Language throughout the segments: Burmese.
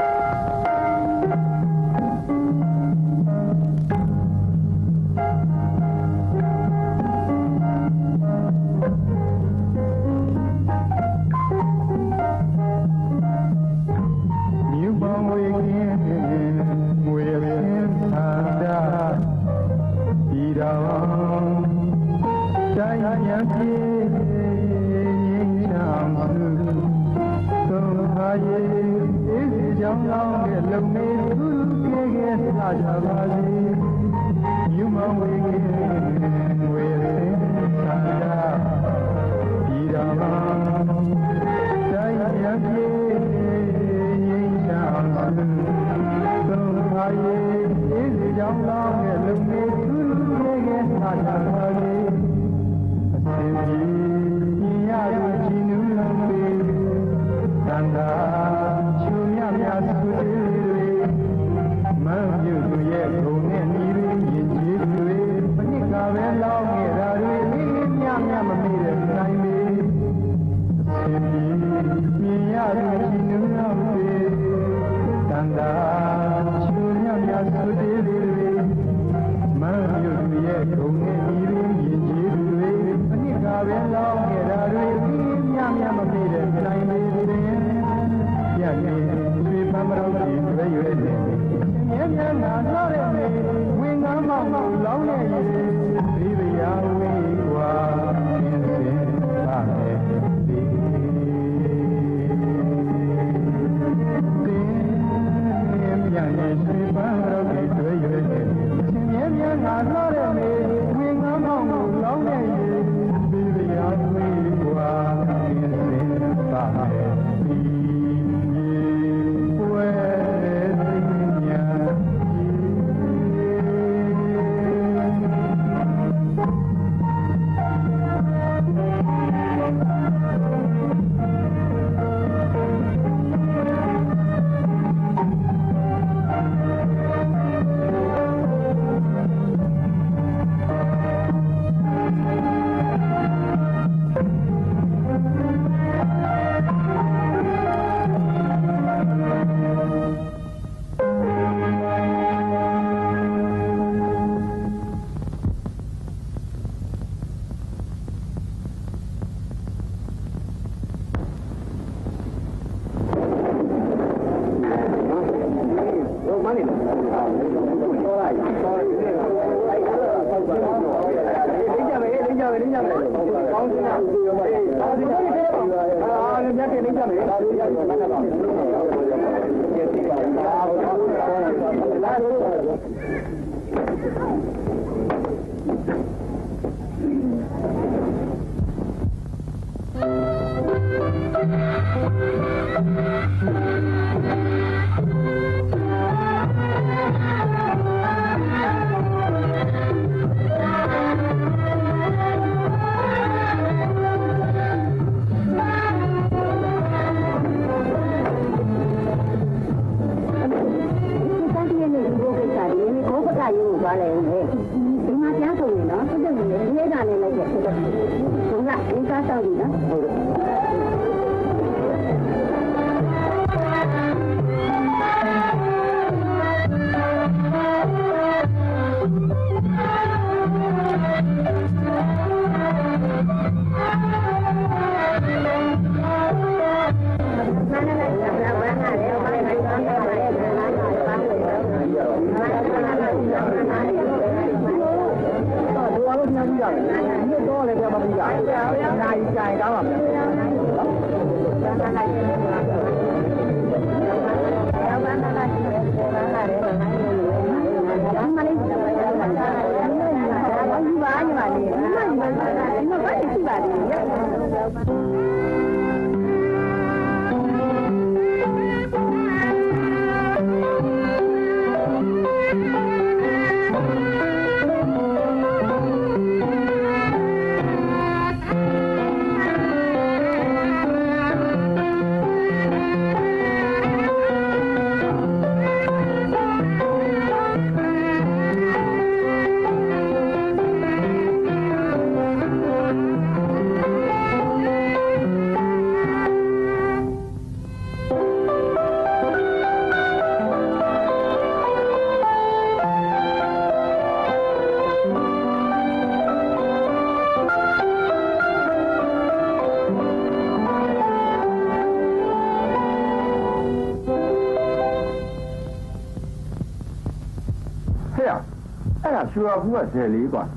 you ။ရွှေရဘူးကဆ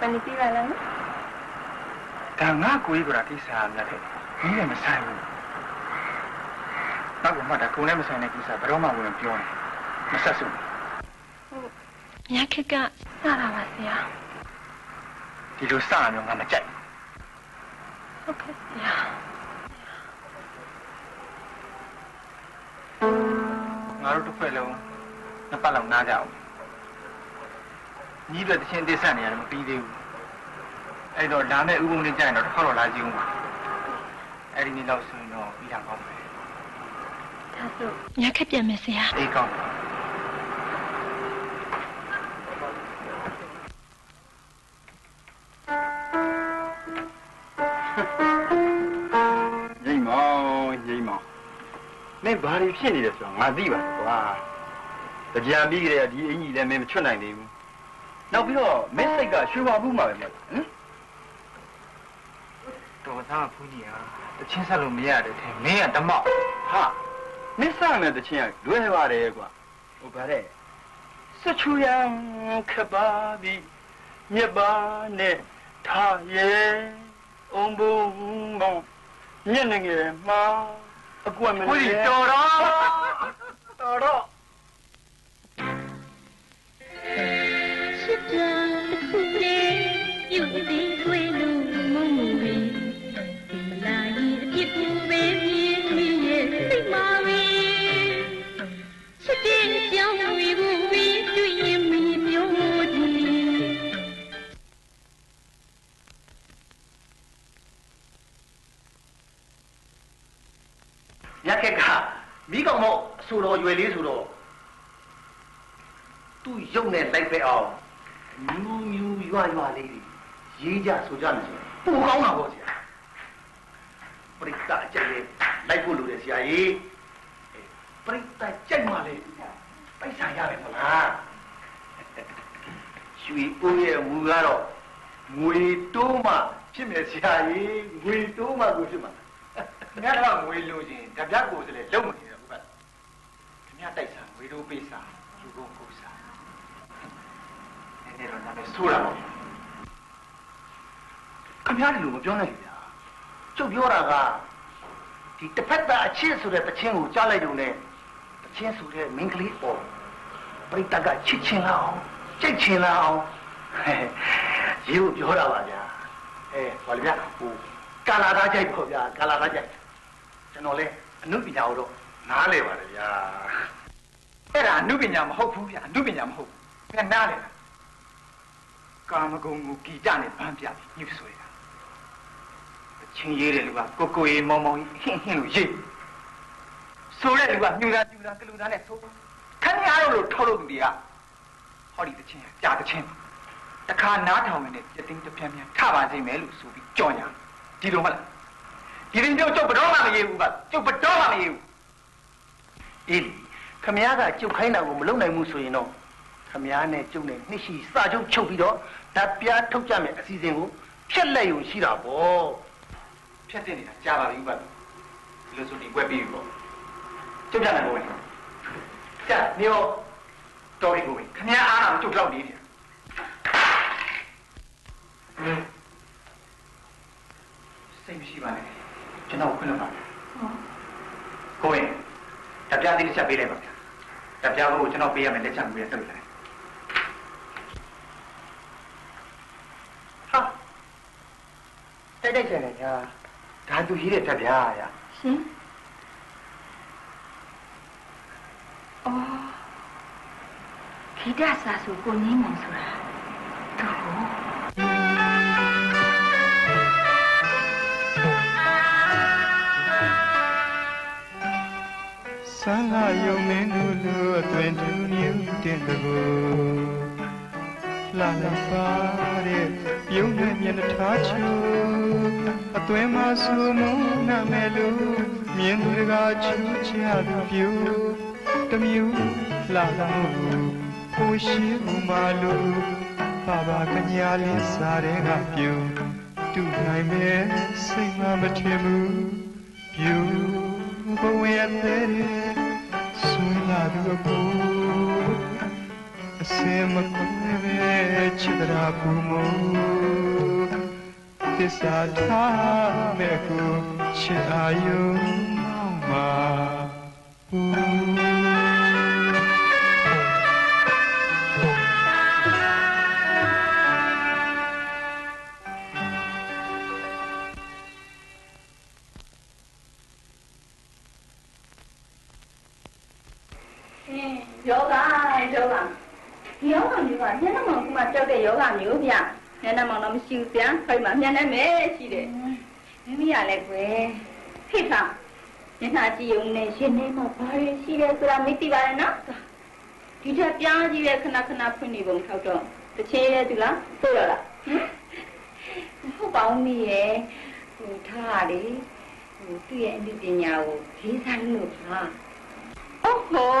ပန်နေပြပါလားနော်ဒါငါကိုကြီးကလာကိစ္စအများတဲ့မင်းလည်းမဆိုင်ဘူးနောက်ကမှတ်တာကိုယ်နဲ့မဆိုင်တဲ့ကိစ္စဘယ်တော့မှဝင်ပြောနေမဆက်စုံညခက်ကစတာပါဆရာဒီလိုစရမျိုးငါမကြိုက်ဟုတ်ကဲ့ဆရာငါတို့တစ်ဖွဲ့လုံးနှစ်ပတ်လောက်နားကြအောင် ညီးတွေတချင်းတိဆက်နေရတယ်မပြီးသေးဘူးအဲ့တော့လာမယ့်ဥပုံလေးကြရင်တော့တစ်ခါတော့လာကြည့်ဦးပါအဲ့ဒီနေ့တော့ဆိုရင်တော့ပြီးတာကောင်းမယ်ဒါဆိုညခက်ပြန်မယ်ဆရာအေးကောင်းတယ်ငိမ့်မောင်ငိမ့်မောင်မင်းဘာတွေဖြစ်နေလဲဆိုတော့ငါသိပါတယ်ကွာတရားပြီးကြတဲ့ဒီအင်ကြီးလည်းမင်းမချွတ်နိုင်သေးဘူး နောက်ပြီးတော့မင်းစိတ်ကရွှေဝါဘူးမှာပဲမဟုတ်လားဟမ်တော်သားဖူးကြီးဟာတချင်းဆက်လို့မရတယ်တဲ့မင်းကတမောက်ဟာမင်းစမယ်တချင်းကလွဲပါတယ်ကွာဟိုဗါတဲ့စချူရန်ခပါပြီမြတ်ပါနဲ့ထားရဲ့အုံဘုံမောင်ညနေငယ်မှာအကွက်မဖူးလေးကြီးတော်တော့တော်တော့ရှစ်ပြတစ်ခုတည်းပြုတ်ပြီးခွေလို့မုံမှုပဲဒီလာကြီးအဖြစ်ကိုပဲမြင်မိရဲ့စိတ်မှာပဲရှစ်တဲ့အကြောင်းတွေကိုပဲတွေ့ ဆူတော်ရွယ်လေးဆိုတော့သူ့ရုပ်နဲ့လိုက်ပဲအောင် မြူးမြူးရွရွလေးတွေရေးကြဆိုကြမယ်ဆိုရင်ပူကောင်းတာပေါ့ဆရာပရိသတ်အကြိုက်လေးလိုက်ဖို့လိုတယ်ဆရာကြီးအေးပရိသတ်ကြိုက်မှလေပိုက်ဆံရတယ်မလားရွှေဦးရဲ့မူကတော့ငွေတိုးမှဖြစ်မယ်ဆရာကြီးငွေတိုးမှကိုဖြစ်မှာခင်ဗျားတော့ငွေလိုချင်တပြတ်ကိုယ်စလေလုံးမနေဘူးဗျခင်ဗျားတိုက်စားငွေတို့ပေးစားယူကုန်ကိုစား နည်းနည်းတော့နာမည်ဆိုးတာပေါ့ခင်ဗျားလည်းလို့မပြောနိုင်ဘူးဗျာကျုပ်ပြောတာကဒီတစ်ဖက်သားအချစ်ဆိုတဲ့တခြင်းကိုကြားလိုက်ုံနဲ့တခြင်းဆိုတဲ့မင်းကလေးပေါ်ပရိသတ်ကချစ်ချင်လာအောင်ကြိတ်ချင်လာအောင်ဟဲ့ရေကိုပြောတာပါဗျာအဲဟောလေဗျာဟိုကာလာသားကြိုက်ပေါ့ဗျာကာလာသားကြိုက်ကျွန်တော်လဲအနုပညာကိုတော့နားလေပါတယ်ဗျာအဲ့ဒါအနုပညာမဟုတ်ဘူးဗျအနုပညာမဟုတ်ဘူးခင်ဗျားနားလေလား ကာမဂုဏ်ကိုဂီတနဲ့ဗန်းပြပြီးညှိဆွဲတာအချင်းရေးတဲ့လူကကိုကိုရေးမောင်မောင်ကြီးဟင်းဟင်းလို့ရေးဆိုတဲ့လူကညူတာညူတာကလူသားနဲ့ဆိုခင်ဗျားတို့လိုထောက်လို့သူတွေကဟောဒီတချင်းကြာတချင်းတခါနားထောင်နေတဲ့ပြတင်းတစ်ပြန်းပြန်းထပါစေမယ်လို့ဆိုပြီးကြော်ညာဒီလိုမလားဒီရင်ကျုပ်ကျုပ်ဘတော်မှမရေးဘူးကကျုပ်ဘတော်မှမရေးဘူးအေးခမည်းကကြုတ်ခိုင်းတာကိုမလုပ်နိုင်ဘူးဆိုရင်တော့ ခမည်းနဲ့ကျုပ်နဲ့နှစ်ရှိစာချုပ်ချုပ်ပြီးတော့ဓာတ်ပြားထုတ်ကြမယ်အစီအစဉ်ကိုဖျက်လက်ယူရှိတာပေါ့ဖြတ်တင်နေတာကြာပါပြီဥပဒေဒီလိုဆိုဒီဝက်ပြီးပြီပေါ့ကျုပ်ကြတယ်ဘိုးဝင်ကြာနေရောတော်ပြီဘိုးဝင်ခင်ဗျားအားတော့ကျုပ်တော့နေတယ်စိတ်မရှိပါနဲ့ကျွန်တော်ခွင့်လွှတ်ပါမယ်ကိုရင်တပြားလေးတစ်ချက်ပေးလိုက်ပါဗျာတပြားကိုကျွန်တော်ပေးရမယ်လက်ချက်ပေးရတော့တယ်ဟာ တိုက်တိုက်ချင်တယ်ညာဒါသူကြီးတဲ့တပြားရရှင်အော်ဂီတစာဆိုကိုငင်းမောင်ဆိုတာသူ့ဆန်းလာယုံမင်းတို့လိုအသွင်တူမြူတင်တကူ လာလာပါတဲ့ပြုံးနဲ့မျက်နှာထားချူအသွင်မှာဆူမုန်းနာမယ်လို့မြင်သူတကာချူချသူပြုတမြူလာလာမှုကိုရှိဦးမလို့ဘာဘာကညာလေးစားတဲ့ကပြုတူနိုင်မယ်စိတ်မှမထင်ဘူးပြုဘဝရဲ့တဲ့ဆွေလာသူအကူ အစင်မကွဲပဲချ စ်တာကူမို့သစ္စာထားမဲ့ကိုချစ်အာယုံမောင်းမှာဘူးယောဂယောဂယောဂမျိုးကမျက်နှာမောင်ကမှကြောက်တဲ့ယောဂမျိုးဗျမျက်နှာမောင်တော့မရှိဘူးဗျခိုင်မှာမျက်နှာမဲရှိတယ်မိမိရလဲကွယ်ဖိထားမျက်နှာကြည့်ုံနဲ့ရှင်နေမှာဘာတွေရှိလဲဆိုတာမသိပါနဲ့နော်ဒီထက်ပြားကြီးတဲ့ခဏခဏဖွင့်နေပုံထောက်တော့တစ်ချင်းရဲသူလားဆိုရလားဟမ်ဟုတ်ပါဦးမီးရဲ့ဟိုထားလေဟိုသူ့ရဲ့အမှုပညာကိုလေးစားလို့ ပါ။အိုးဟို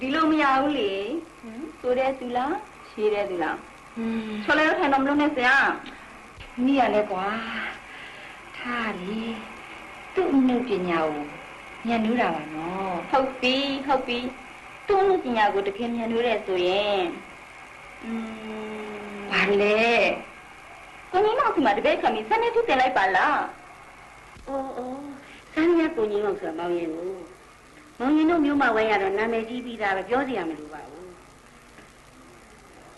ဒီလိုမရဘူးလေ။ဟမ်ဆိုတဲ့သူလားရှည်တဲ့သူလား။ဟမ်ချော်လဲထိုင်တော့မလို့နဲ့ဆရာ။မိရလဲကွာ။ထားလေ။သူ့အမှုပညာကိုညံ့နူးတာပါနော်။ဟုတ်ပြီဟုတ်ပြီ။သူ့အမှုပညာကိုတကယ်ညံ့နူးတဲ့ဆိုရင်อืมဘာလဲ။ကိုကြီးမောင်ကမှတပည့်ခံပြီးစနေထုတင်လိုက်ပါလားအော်အော်စမ်းရကိုကြီးအောင်ဆိုတာမောင်ရင်ကို မောင်ရင်တို့မျိုးမဝဲရတော့နာမည်ကြီးပြီးသားပဲပြောစရာမလိုပါဘူး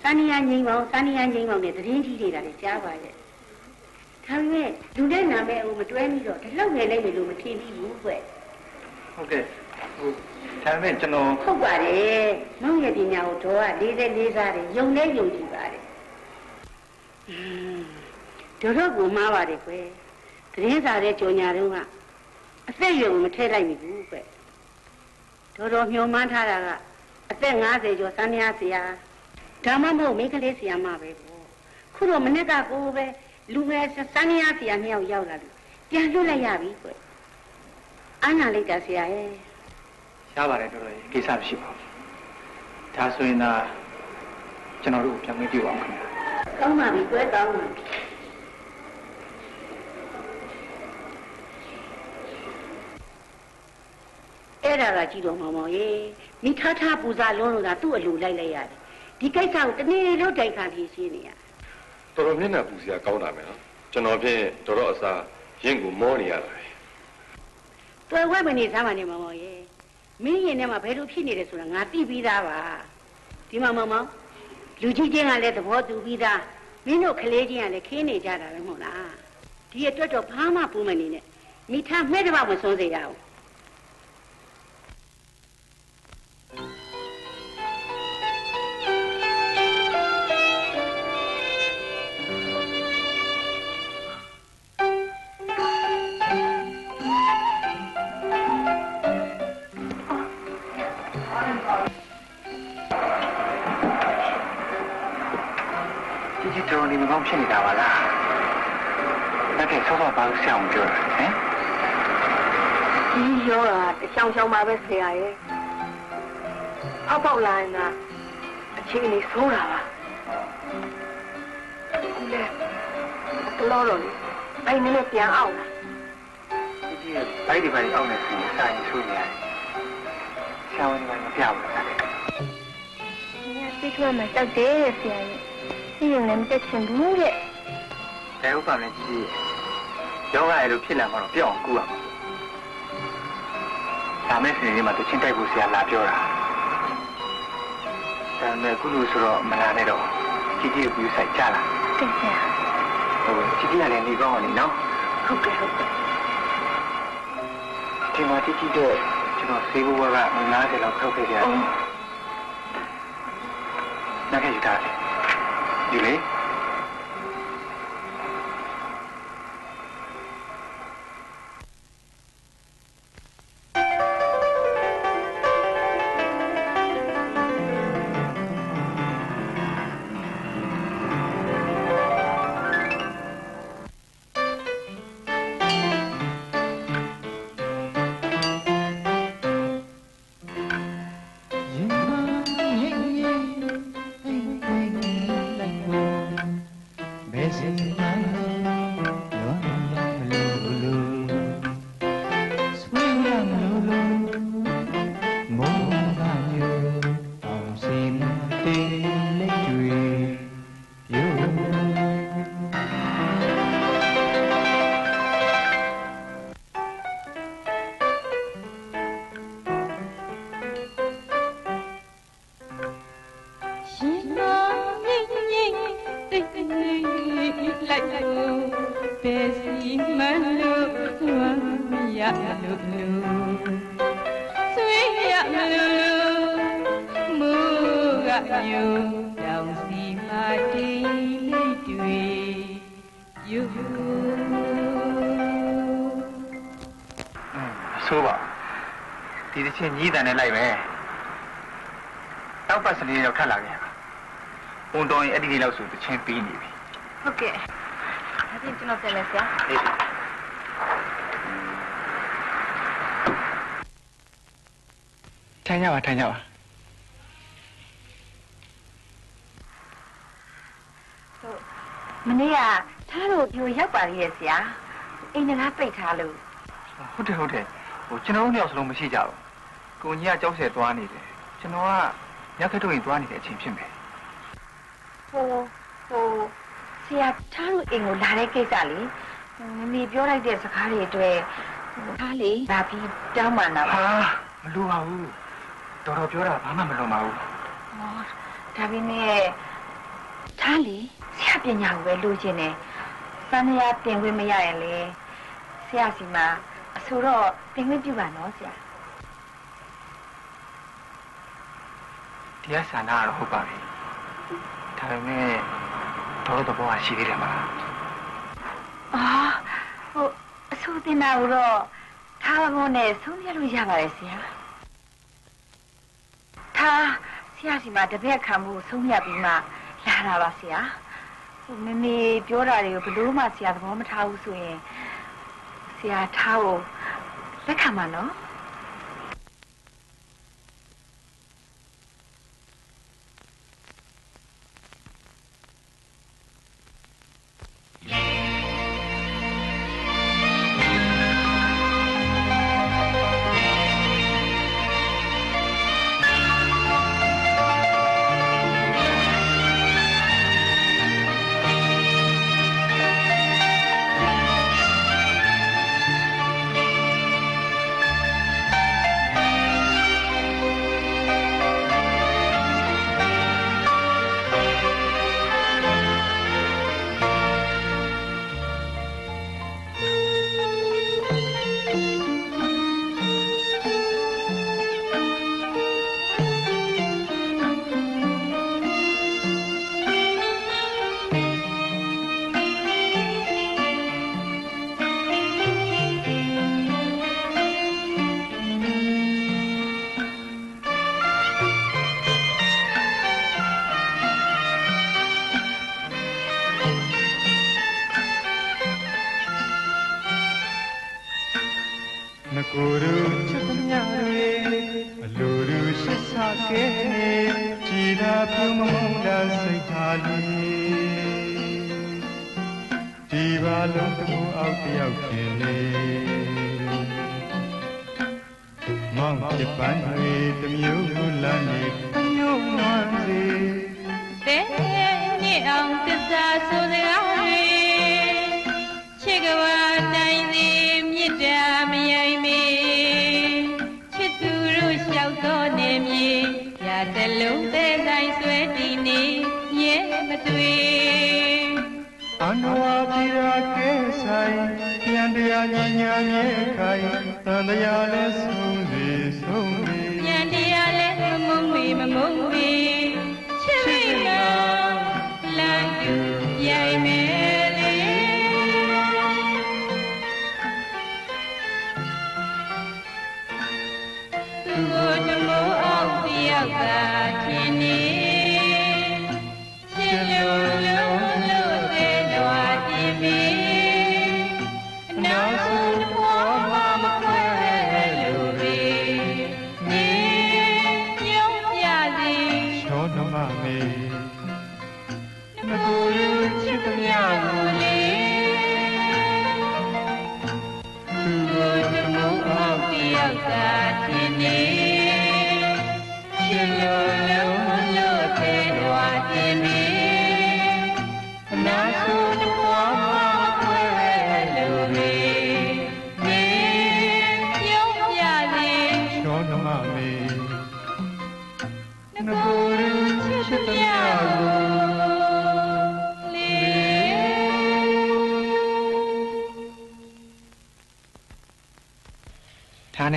စန္နီယာငိမ့်ပေါင်းစန္နီယာငိမ့်ပေါင်းနဲ့သတင်းကြီးတွေကလည်းကြားပါရဲ့ဒါပေမဲ့လူတဲ့နာမည်ကိုမတွဲပြီးတော့ဒီလောက်နေလိုက်မယ်လို့မထင်ပြီးဘူးကွဟုတ်ကဲ့ဟိုဒါပေမဲ့ကျွန်တော်ဟုတ်ပါတယ်မောင်ရဲ့ပညာကိုတော့ကလေးတဲ့လေးစားတယ်ယုံလဲယုံကြည်ပါတယ်อืมတို့တော့ကိုမှားပါတယ်ကွသတင်းစာတဲ့ကြော်ညာတုန်းကအသက်အရွယ်ကိုမထည့်လိုက်မိဘူးကွ တော်တော်မျှော်မှန်းထားတာကအသက်50ကျော်စမ်းရဆရာဒါမှမဟုတ်မိန်းကလေးဆရာမပဲပေါ့ခုတော့မနေ့ကကိုပဲလူငယ်စမ်းရဆရာနှစ်ယောက်ရောက်လာလို့ပြန်လွတ်လိုက်ရပြီကွအာနာလိုက်တာဆရာရဲ့ရပါတယ်တော်တော်ကြီးကိစ္စမရှိပါဘူးဒါဆိုရင်သာကျွန်တော်တို့ကိုပြန်မပြပါအောင်ခင်ဗျာကောင်းပါပြီကွကောင်းပါ အဲ့ဒါကကြည့်တော့မောင်မောင်ရေမိထားထားပူဇာလုံးလို့သာသူ့အလိုလိုက်လိုက်ရတယ်ဒီကိစ္စကိုတနေ့လုံးတိုင်ခံဖြေရှင်းနေရတော်တော်မျက်နှာပူစရာကောင်းတာမယ်နော်ကျွန်တော်ဖြင့်တော်တော်အစားရင့်ကိုမောနေရတာပဲတွေ့ဝဲမနေစမ်းပါနဲ့မောင်မောင်ရေမင်းရင်ထဲမှာဘယ်လိုဖြစ်နေတယ်ဆိုတာငါသိပြီးသားပါဒီမှာမောင်မောင်လူကြီးချင်းကလည်းသဘောတူပြီးသားမင်းတို့ကလေးချင်းကလည်းခင်းနေကြတာပဲမဟုတ်လားဒီအတွက်တော့ဘာမှပူမနေနဲ့မိထားမဲ့တစ်ပတ်မစွန်းစေရအောင် င်းဖြစ်နေတာပါလားဒါကဲဆောဆောဘာလို့ဆောင်းကြဟမ်ဒီရောတာတချောင်းချောင်းပါပဲဆရာရဲ့ဖောက်ပေါက်လာရင်ကအခြေအနေဆိုးတာပါခုလေတလောတော့လေအဲ့နည်းနဲ့ပြန်အောင်လားကြီးကြီးဘိုက်ဒီဘိုက်အောက်နေစီစာရင်ဆိုးနေရတယ်ဆောင်းနေမှမပြဘူးလား။ညစိတ်ထွက်မှတောက်တယ်ဆရာရဲ့။ စိတ်ရုံလည်းမတက်ချင်ဘူးတဲ့လဲဟုတ်ပါမယ်ကြီးကြီးယောဂရဲ့လိုဖြစ်လာမှတော့ပြောင်းအောင်ကူရမှာဒါမဲ့စီလေးမှာတချင်းတိုက်ဖို့ဆရာလာပြောတာဒါမဲ့ခုလိုဆိုတော့မလာနဲ့တော့ကြီးကြီးကိုပြူဆိုင်ကြလားတဲ့ဆရာဟိုကြီးကြီးကလည်းနေကောင်းအောင်နေနော်ဟုတ်ကဲ့ဟုတ်ကဲ့ဒီမှာကြီးကြီးတော့ကျွန်တော်ဆေးဘဝက90လောက်ခောက်ခဲ့ကြတယ်နောက်ခဲ့ယူထားတယ်ယူလေ ရင် တစ်ချင်းညီးတန်နဲ့လိုက်ပဲတောက်ပတ်စလေးတော့ခတ်လာခဲ့ပုံတော်ရင်အဲ့ဒီလေးလောက်ဆိုတစ်ချင်းပြီးနေပြီဟုတ်ကဲ့ဒါဖြင့်ကျွန်တော်ပြန်လဲဆရာအေးထိုင်ကြပါထိုင်ကြပါမနေ့ကထားလို့ပြိုရောက်ပါရဲ့ဆရာအိမ်ကပိတ်ထားလို့ဟုတ်တယ်ဟုတ်တယ်ဟိုကျွန်တော်တို့နှစ်ယောက်စလုံးမရှိကြဘူး ကိုကြီးကကြောက်ဆယ်သွားနေတယ်ကျွန်တော်ကညခက်တော့ရင်သွားနေတဲ့အချိန်ဖြစ်မယ်ဟိုဟိုဆရာထားလို့အိမ်ကိုလာတဲ့ကိစ္စလေမမေပြောလိုက်တဲ့စကားတွေအတွက်ထားလေလာပြီးတောင်းမှန်တာပါဟာမလိုပါဘူးတော်တော်ပြောတာဘာမှမလွန်ပါဘူးဟောဒါပေမဲ့ထားလေဆရာပညာကိုပဲလိုချင်တယ်စန္ဒရာတင်ခွင့်မရရင်လေဆရာစီမှာအဆိုတော့တင်ခွင့်ပြုပါနော်ဆရာ တရားဆန္ဒကတော့ဟုတ်ပါပြီဒါပေမဲ့တော်တော်သဘောကရှိသေးတယ်မလားအာဟိုအဆိုတင်တာကိုတော့ထားမုန်းနဲ့ဆုံးဖြတ်လို့ရပါတယ်ဆရာထားဆရာစီမှာတပည့်ခံမှုဆုံးဖြတ်ပြီးမှလာတာပါဆရာဟိုမမေပြောတာတွေကိုဘယ်လို့မှဆရာသဘောမထားဘူးဆိုရင်ဆရာထားကိုလက်ခံပါနော်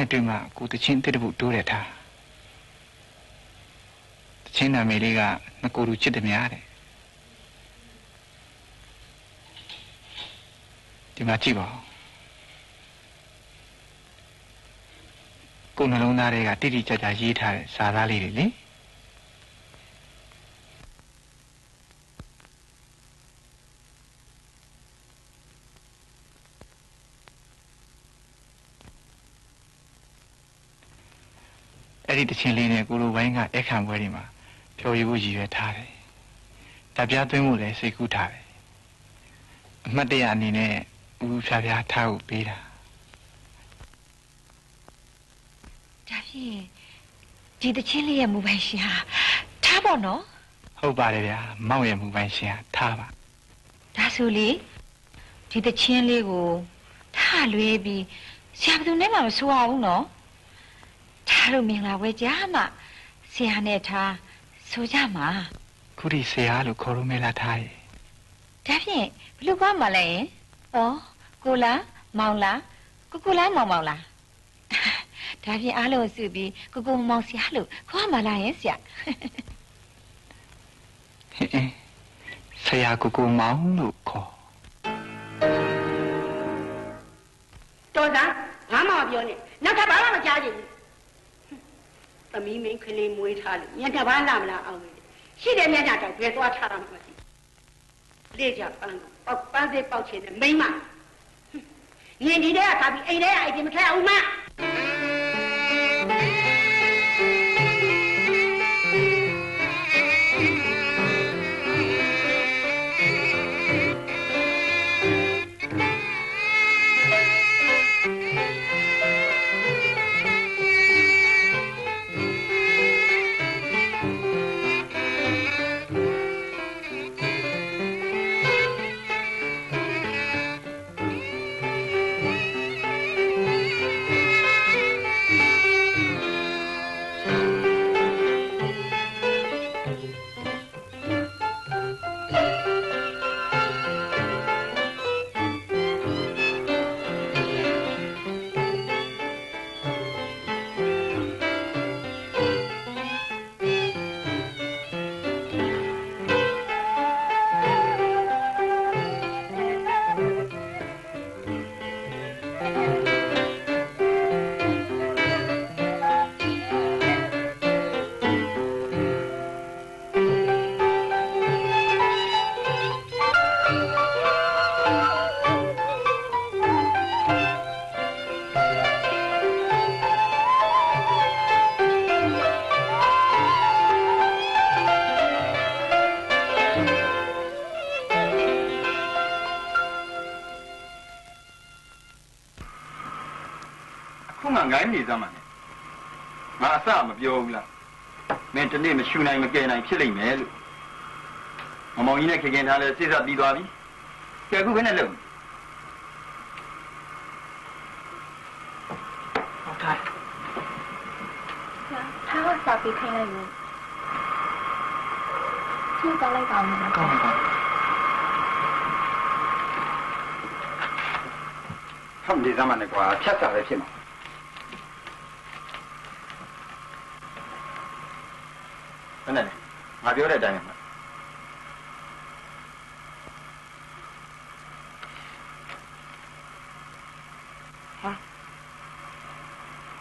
နဲ့တွေ့မှကိုတချင်းတစ်တပုတိုးတယ်ထားတချင်းနာမည်လေးကငကိုလူချစ်တယ်များတဲ့ဒီမှာကြည့်ပါဦးကိုယ်နှလုံးသားတွေကတိတိကျကျရေးထားတဲ့စာသားလေးတွေလေအဲ့ ဒီတချင်းလေးနဲ့ကိုလိုဝိုင်းကအခန့်ပွဲတွေမှာဖြော်ရည်ဖို့ရည်ရွယ်ထားတယ်။တပ်ပြားသွင်းဖို့လည်းစိတ်ကူးထားတယ်။အမှတ်တရအနေနဲ့ဦးဖြားဖြားထားဖို့ပေးတာဒါဖြင့်ဒီတချင်းလေးရဲ့မူပိုင်ရှင်ဟာထားပေါ့နော်ဟုတ်ပါတယ်ဗျာမောက်ရမှုပိုင်းရှင်ကထားပါဒါဆိုလေဒီတချင်းလေးကိုထားလွဲပြီးဆရာဘယ်သူနဲ့မှမဆိုရဘူးနော် ထားလို့မင်္ဂလာပွဲကြားမှဆရာနဲ့ထားဆိုကြမှာခုဒီဆရာလို့ခေါ်လို့မဲလားထားရဲ့ဒါဖြင့်ဘယ်လိုကွာမှလဲရင်ဩကိုလားမောင်လားကိုကိုလားမောင်မောင်လားဒါဖြင့်အားလုံးစုပြီးကိုကိုမောင်ဆရာလို့ခေါ်မှလားရင်ဆရာဟင်အင်းဆရာကိုကိုမောင်လို့ခေါ်တော်သားငါမှမပြောနဲ့နောက်ထပ်ဘာမှမကြားချင်ဘူး သမီးမင်းကလေးမွေးထားလို့ညတစ်ပါးလာမလားအောင်လို့ရှိတယ်မျက်နှာတော့ဘယ်သွားထားတာမှမသိလေကြပန်းပေါက်ပန်းသေးပေါက်ချင်တယ်မိမညင်ဒီတဲ့ကပြီးအိမ်ထဲကအိမ်ပြင်မထွက်အောင်မ ငိုင်းနေစမ်းပါနဲ့ငါအစမပြောဘူးလားမင်းတနေ့မရှူနိုင်မကယ်နိုင်ဖြစ်လိမ့်မယ်လို့မမောင်ကြီးနဲ့ခင်ခင်ထားလဲစိတ်ဆက်ပြီးသွားပြီကြက်ခုဘယ်နဲ့လုပ်ဟုတ်ကဲ့ထားတော့စာပေးခိုင်းလိုက်မယ်ကျတော့လိုက်ပါဦးကောင်းပါဟုတ်ဒီစမ်းမနဲ့ကွာဖြတ်တာပဲဖြစ်မှာ ပြောတဲ့အတိုင်းပဲ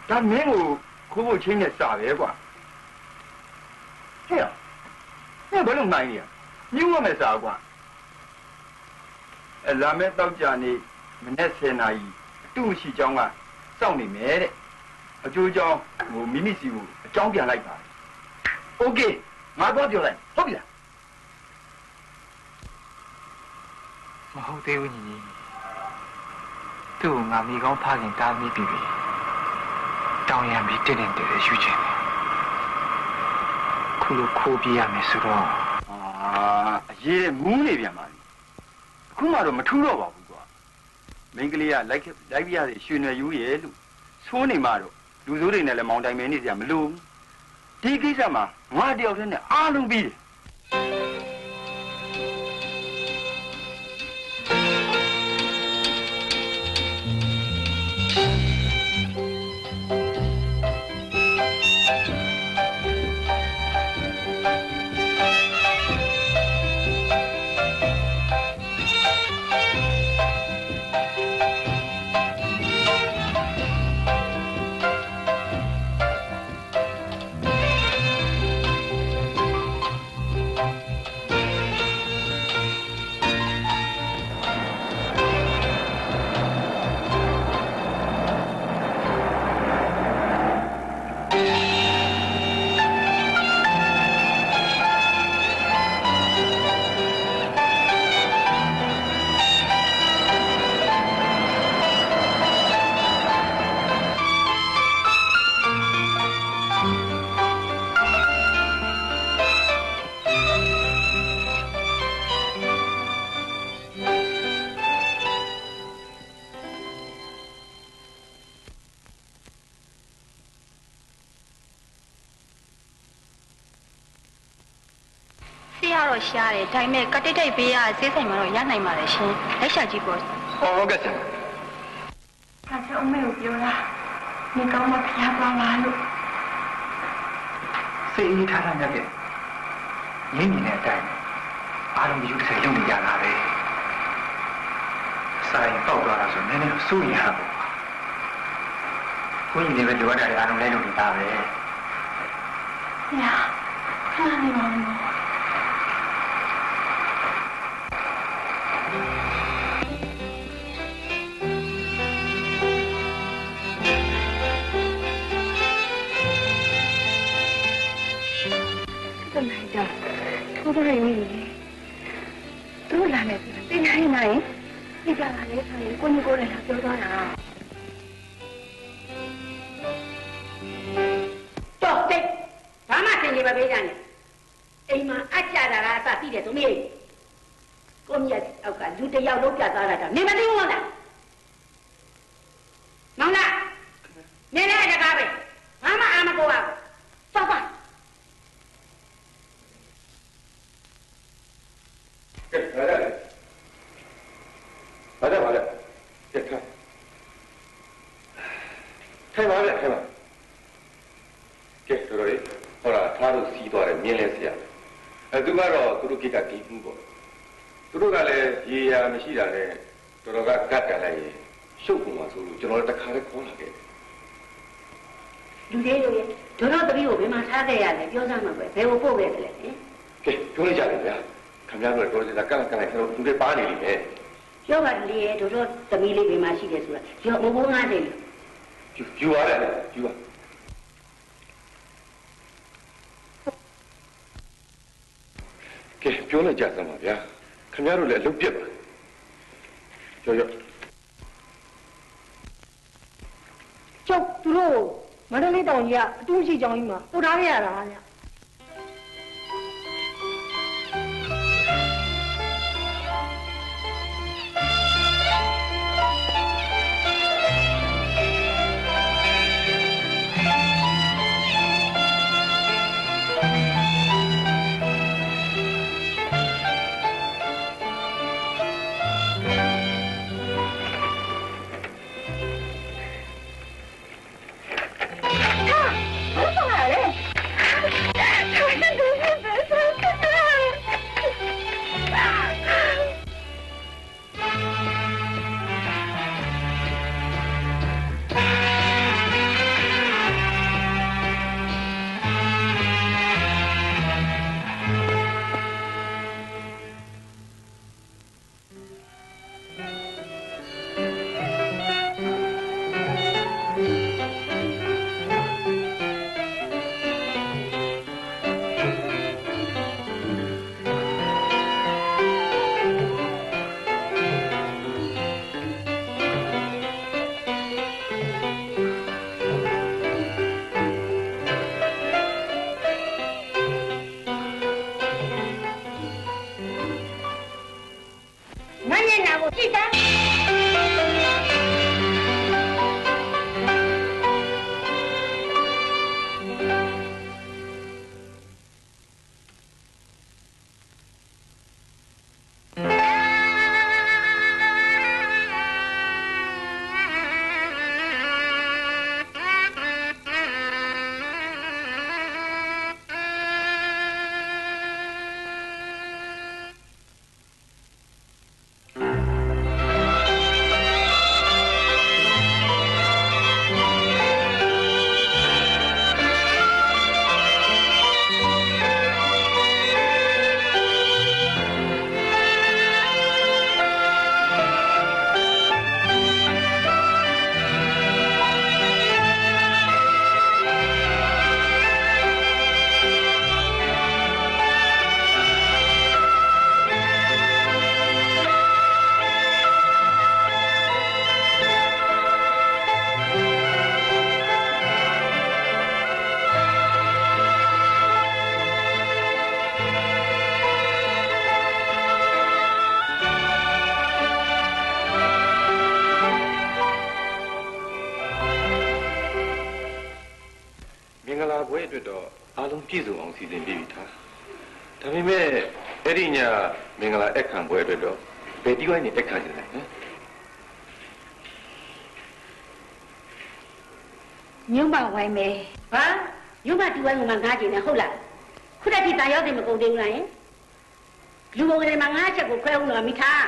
ဒါမင်းကိုခိုးဖို့ချင်းနဲ့စာပဲကွာဟဲ့ဟဲ့ဘယ်လိုနိုင်နေရညှို့ရမယ်စာကွာအဲလာမဲ့တောက်ကြနေမနေ့10နာရီအတူရှိเจ้าကစောင့်နေမယ်တဲ့အကျိုးเจ้าဟိုမိမိစီကိုအကြောင်းပြန်လိုက်ပါโอเค ငါတော့ပြောလိုက်ဟုတ်ပြီလားမဟုတ်သေးဘူးညီညီသူ့ကိုငါမိကောင်းဖခင်တားမိပြီပြီတောင်းရံပြီးတင့်တယ်တယ်ယူချင်တယ်ခုလိုခိုးပြရမယ်ဆိုတော့အာအရေးမူးနေပြန်ပါပြီအခုမှတော့မထူးတော့ပါဘူးကွာမိန်းကလေးကလိုက်လိုက်ပြရတဲ့ရွှေနယ်ယူရဲ့လို့သိုးနေမှတော့လူစိုးတွေနဲ့လည်းမောင်တိုင်မဲနေစရာမလိုဘူး ဒီကိစ္စမှာငါတယောက်တည်းနဲ့အားလုံးပြီးတယ် ရတော့ရှားတယ်ဒါပေမဲ့ကတိတ်တိတ်ပေးရဈေးဆိုင်မှာတော့ရနိုင်ပါတယ်ရှင်လက်ရှာကြည့်ပေါ့ဟုတ်ကဲ့ဆရာဒါဆိုအမေကိုပြောတာနေကောင်းမှဖျားသွားပါလို့စိတ်အေးထားတာမြတ်ရဲ့ရင်းမြင်တဲ့အတိုင်းအားလုံးယူတစ်ဆယ်လုပ်နေကြတာပဲဆိုင်ပေါက်သွားတာဆိုနည်းနည်းတော့စိုးရင်ဟာပေါ့ဘုန်းကြီးတွေပဲလိုအပ်တာတွေအားလုံးလဲလုပ်နေတာပဲညာခဏနေပါဦး ထိုးရည်သူလာနေပြီသိနိုင်နိုင်ဒီကလာလေးဆိုရင်ကိုကြီးကိုလည်းလာပြောသွားတာတော့တိတ်ဘာမှသင်ကြီးမပေးကြနဲ့အိမ်မှာအကြတာကအစသိတယ်သမီးကိုမြတ်အောက်ကလူတစ်ယောက်လုံးပြသွားတာတော့နေမသိဘူးလားမောင်လားနေလည်းတကားပဲဘာမှအာမကိုပါဘူးစောက်ပါ ကဲလာကြလေလာကြပါလေကဲထိုင်ထိုင်ပါလေထိုင်ပါကဲတော်တော်လေးဟောလာသားတို့စီးသွားတယ်မြင်းလဲဆရာအဲသူ ကတော့သူတို့ကိကတီးမှုပေါ့သူတို့ကလည်းရေရာမရှိတာနဲ့တော်တော်ကကတ်ကန်လိုက်ရင်ရှုပ်ကုန်မှာဆိုလို့ကျွန်တော်လည်းတခါလေးခေါ်လာခဲ့တယ်လူသေးလို့ရဲ့တို့တော့တပည့်ကိုဘယ်မှာထားခဲ့ရလဲပြောစမ်းမှာပဲဘယ်ကိုပို့ခဲ့တယ်လဲဟင်ကဲပြောလိုက်ကြတယ်ဗျာခင်ဗျားတို့တော်တော်ကြာကန့်ကန့်လိုက်ကျွန်တော်သူတွေပါနေလိမ့်မယ်ပြောပါလေရဲ့တို့တော့သမီးလေးဘယ်မှာရှိတယ်ဆိုတာရောမဘိုး90လို့ယူယူရတယ်ယူပါကဲပြော လိုက်ကြစမ်းပါဗျာခင်ဗျားတို့လည်းအလုပ်ပြက်ပါကြောက်ကြောက်ကျုပ်သူတို့မန္တလေးတောင်ကြီးကအတူရှိကြောင်းကြီးမှာပို့ထားခဲ့ရတာဗျ င်္ဂလာအခမ်းပွဲအတွက်တော့ဘယ်တီးဝိုင်းနေအခမ်းနေလဲဟမ်ညုံမဝိုင်းမယ်ဟာညမတီဝိုင်းကမှငားကျင်နေဟုတ်လားခုတည်းကတာရောက်တယ်မကုန်သေးဘူးလားယင်လူပုံတွေမှာငားချက်ကိုခွဲအောင်တော့မိသား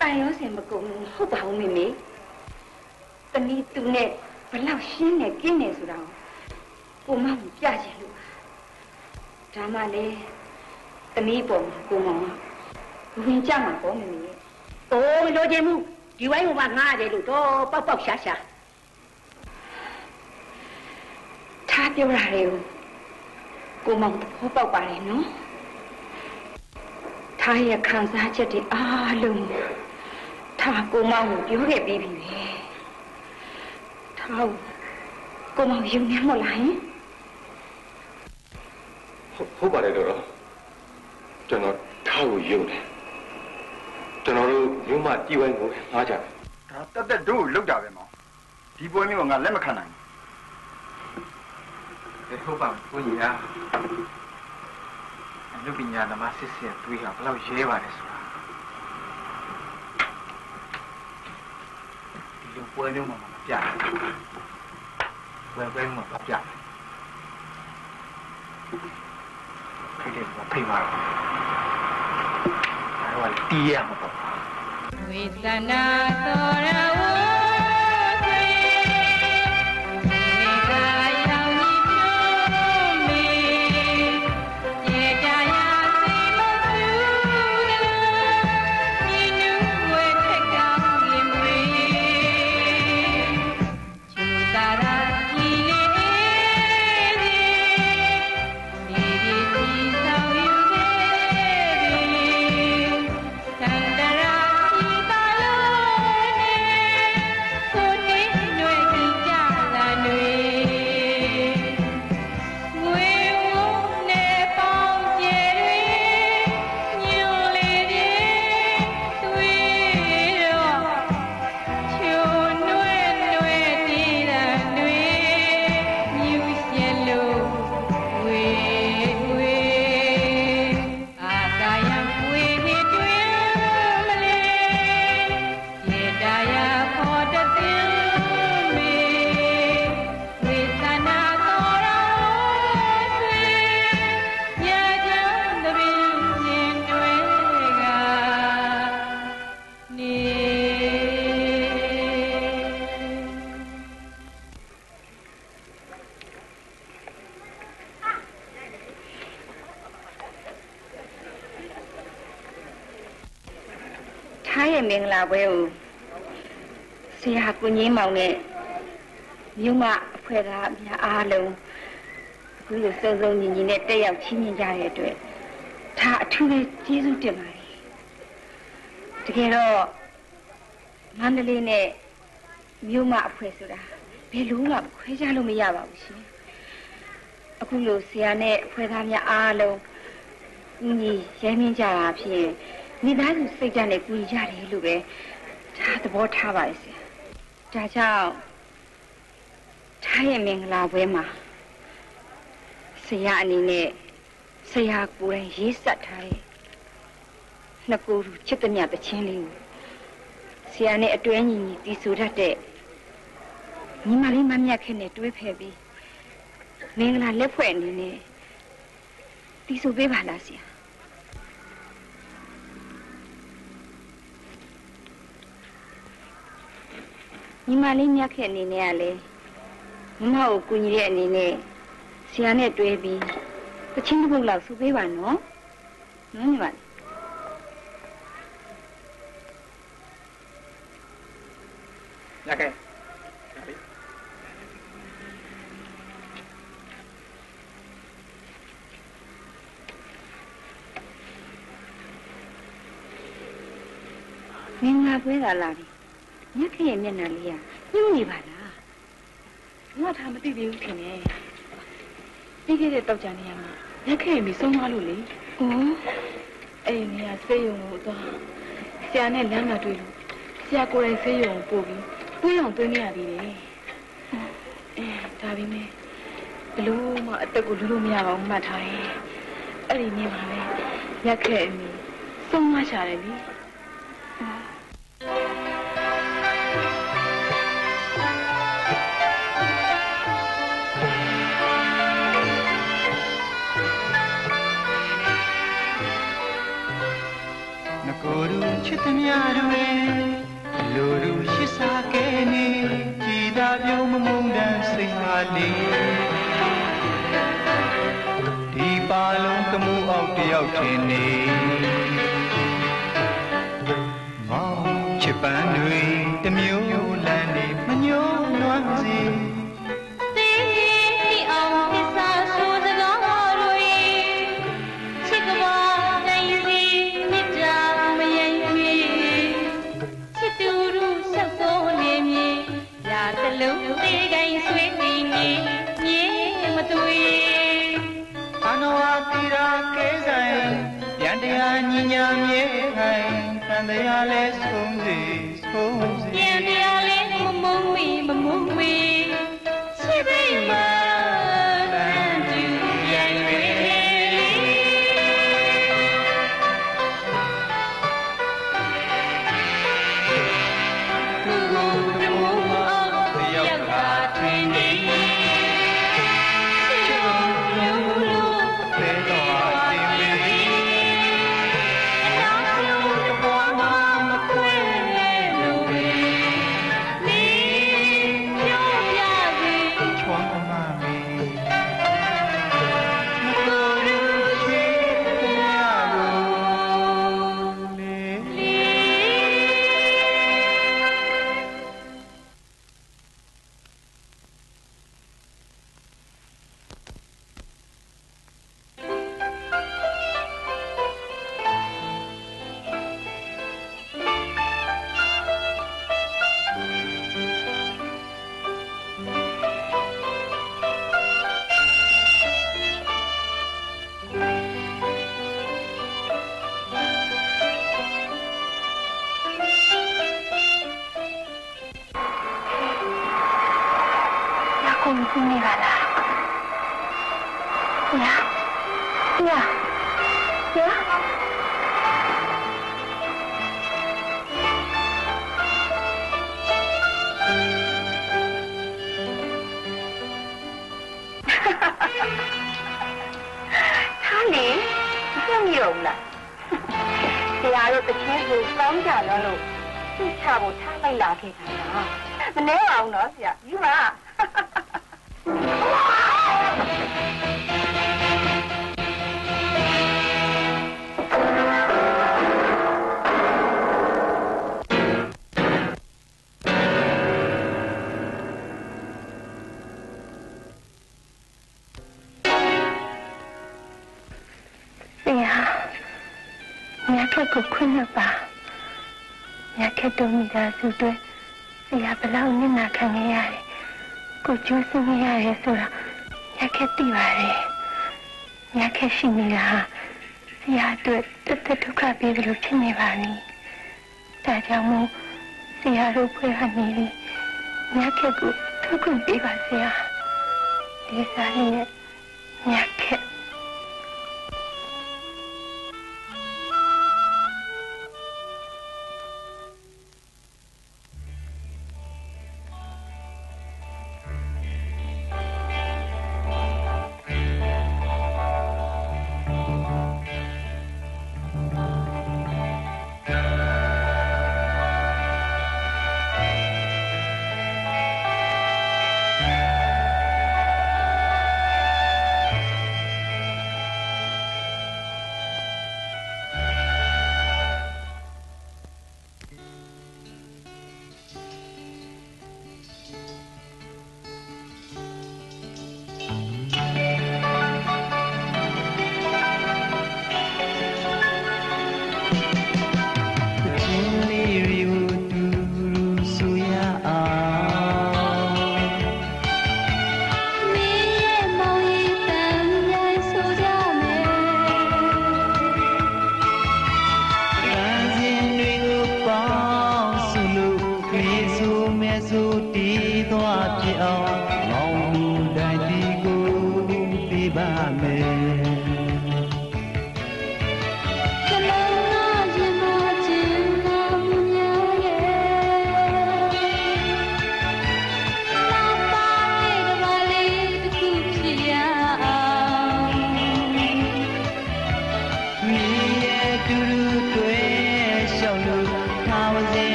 တန်ရုံးစင်မကုန်ဘူးဟုတ်ပါဘူးမေမေတမီးသူနဲ့ဘလောက်ရှင်းနေပြင်းနေဆိုတာကိုမမပြချင်လို့ပါဒါမှလေ တမီးပေါ်မှာကိုမောင်ကဝင်ကြမှာပေါ့မေမေအိုးမလို့ချင်ဘူးဒီဝိုင်းကမှငားတယ်လို့တော့ပေါက်ပေါက်ရှာရှာထားပြောတာတွေကိုကိုမောင်သဘောပေါက်ပါတယ်နော်ထားရဲ့ခံစားချက်တွေအားလုံးထားကိုမောင်ကိုပြောခဲ့ပြီးပြီပဲထားကိုမောင်ယုံနေမလားဟင်ဟုတ်ဟုတ်ပါတယ်တော့တော့ ကျွန်တော်ထားကိုယုံတယ်ကျွန်တော်တို့မြို့မတီးဝိုင်းကိုငားကြတယ်ဒါတက်တက်တို့ကိုလောက်တာပဲမောင်ဒီပွဲမျိုးကငါလက်မခံနိုင်ဘူးဟုတ်ပါဘူးကိုကြီးအားအနုပညာသမားစစ်စစ်တွေးဟာဘယ်လောက်ရဲပါတယ်ဆိုတာဒီလိုပွဲမျိုးမှာမပြဘူးပွဲပွဲမှာမပြဘူး ဖိတယ်ကဖိမှာတော့တီးရမှာပေါ့ဝိသနာသောရ ထားရဲ့မင်္ဂလာပွဲကိုဆရာကုညင်းမောင်နဲ့မြုံမအဖွဲ့သားအများအားလုံးအခုလိုစုံစုံညီညီနဲ့တက်ရောက်ချင်းမြင်ကြတဲ့အတွက်ထားအထူးပဲကျေးဇူးတင်ပါတယ်တကယ်တော့မန္တလေးနဲ့မြုံမအဖွဲ့ဆိုတာဘယ်လိုမှခွဲခြားလို့မရပါဘူးရှင်အခုလိုဆရာနဲ့အဖွဲ့သားများအားလုံးညီညီရဲမင်းကြတာဖြစ်ရင် မိသားစုစိတ်ဓာတ်နဲ့ကူညီကြတယ်လို့ပဲဒါသဘောထားပါရဲ့ဆရာဒါကြောင့်ထားရဲ့မင်္ဂလာပွဲမှာဆရာအနေနဲ့ဆရာကိုယ်တိုင်ရေးဆက်ထားတဲ့နှစ်ကိုယ်လူချစ်သမျှတခြင်းလေးကိုဆရာနဲ့အတွဲညီညီတီးဆိုတတ်တဲ့ညီမလေးမမြတ်ခဲ့နဲ့တွဲဖက်ပြီးမင်္ဂလာလက်ဖွဲ့အနေနဲ့တီးဆိုပေးပါလားဆရာ ညီမလေးမြတ်ခဲ့အနေနဲ့ကလေမမကိုကူညီတဲ့အနေနဲ့ဆရာနဲ့တွဲပြီးတချင်းတစ်ပုတ်လောက်ဆူပေးပါနော်နော်ညီမလေးညခဲ့မင်္ဂလာပွဲလာလာပြီ မြတ်ခဲ့ရဲ့မျက်နှာလေးကညှို့နေပါလားငါထားမသိသေးဘူးခင်ဗျပြီးခဲ့တဲ့တောက်ကြနေရမှာရက်ခဲ့ပြီဆုံးသွားလို့လေဩအဲ့ဒီနေရာဆေးရုံကိုသွားဆရာနဲ့လမ်းမှာတွေ့လို့ဆရာကိုယ်တိုင်ဆေးရုံကိုပို့ပြီးတွေးအောင်တွေးနေရသေးတယ်အဲဒါပေမဲ့ဘလို့မှအသက်ကိုလူလို့မရပါဘူးမှတ်ထားရင်အဲ့ဒီနေ့မှာပဲရက်ခဲ့အမိဆုံးသွားရှာတယ်လေင ကိုယ်တို့ချစ်သမျှတွေလူတို့ရှိစားခဲ့နေကြည်သာပြုံးမမုန်းတမ်းစိတ်ဟာလေးဒီပါလုံးကမှုအောက်တယောက်ထင်နေမောင်ချစ်ပန်းတွေတစ်မျိုးလမ်းနေမညှိုးနွမ်းစေ တ စုတွေဆရာဘယ်လောက်နစ်နာခံခဲ့ရတယ်ကိုကျိုးစင်းခဲ့ရတယ်ဆိုတာမြတ်ခက်သိပါတယ်မြတ်ခက်ရှိနေတာဟာဆရာအတွက်တက်တက်ဒုက္ခပေးသလိုဖြစ်နေပါနီဒါကြောင့်မို့ဆရာတို့ဖွဲ့ကနေလေမြတ်ခက်ကိုထုတ်ခွင့်ပေးပါဆရာဒီစားလေးနဲ့မြတ်ခက်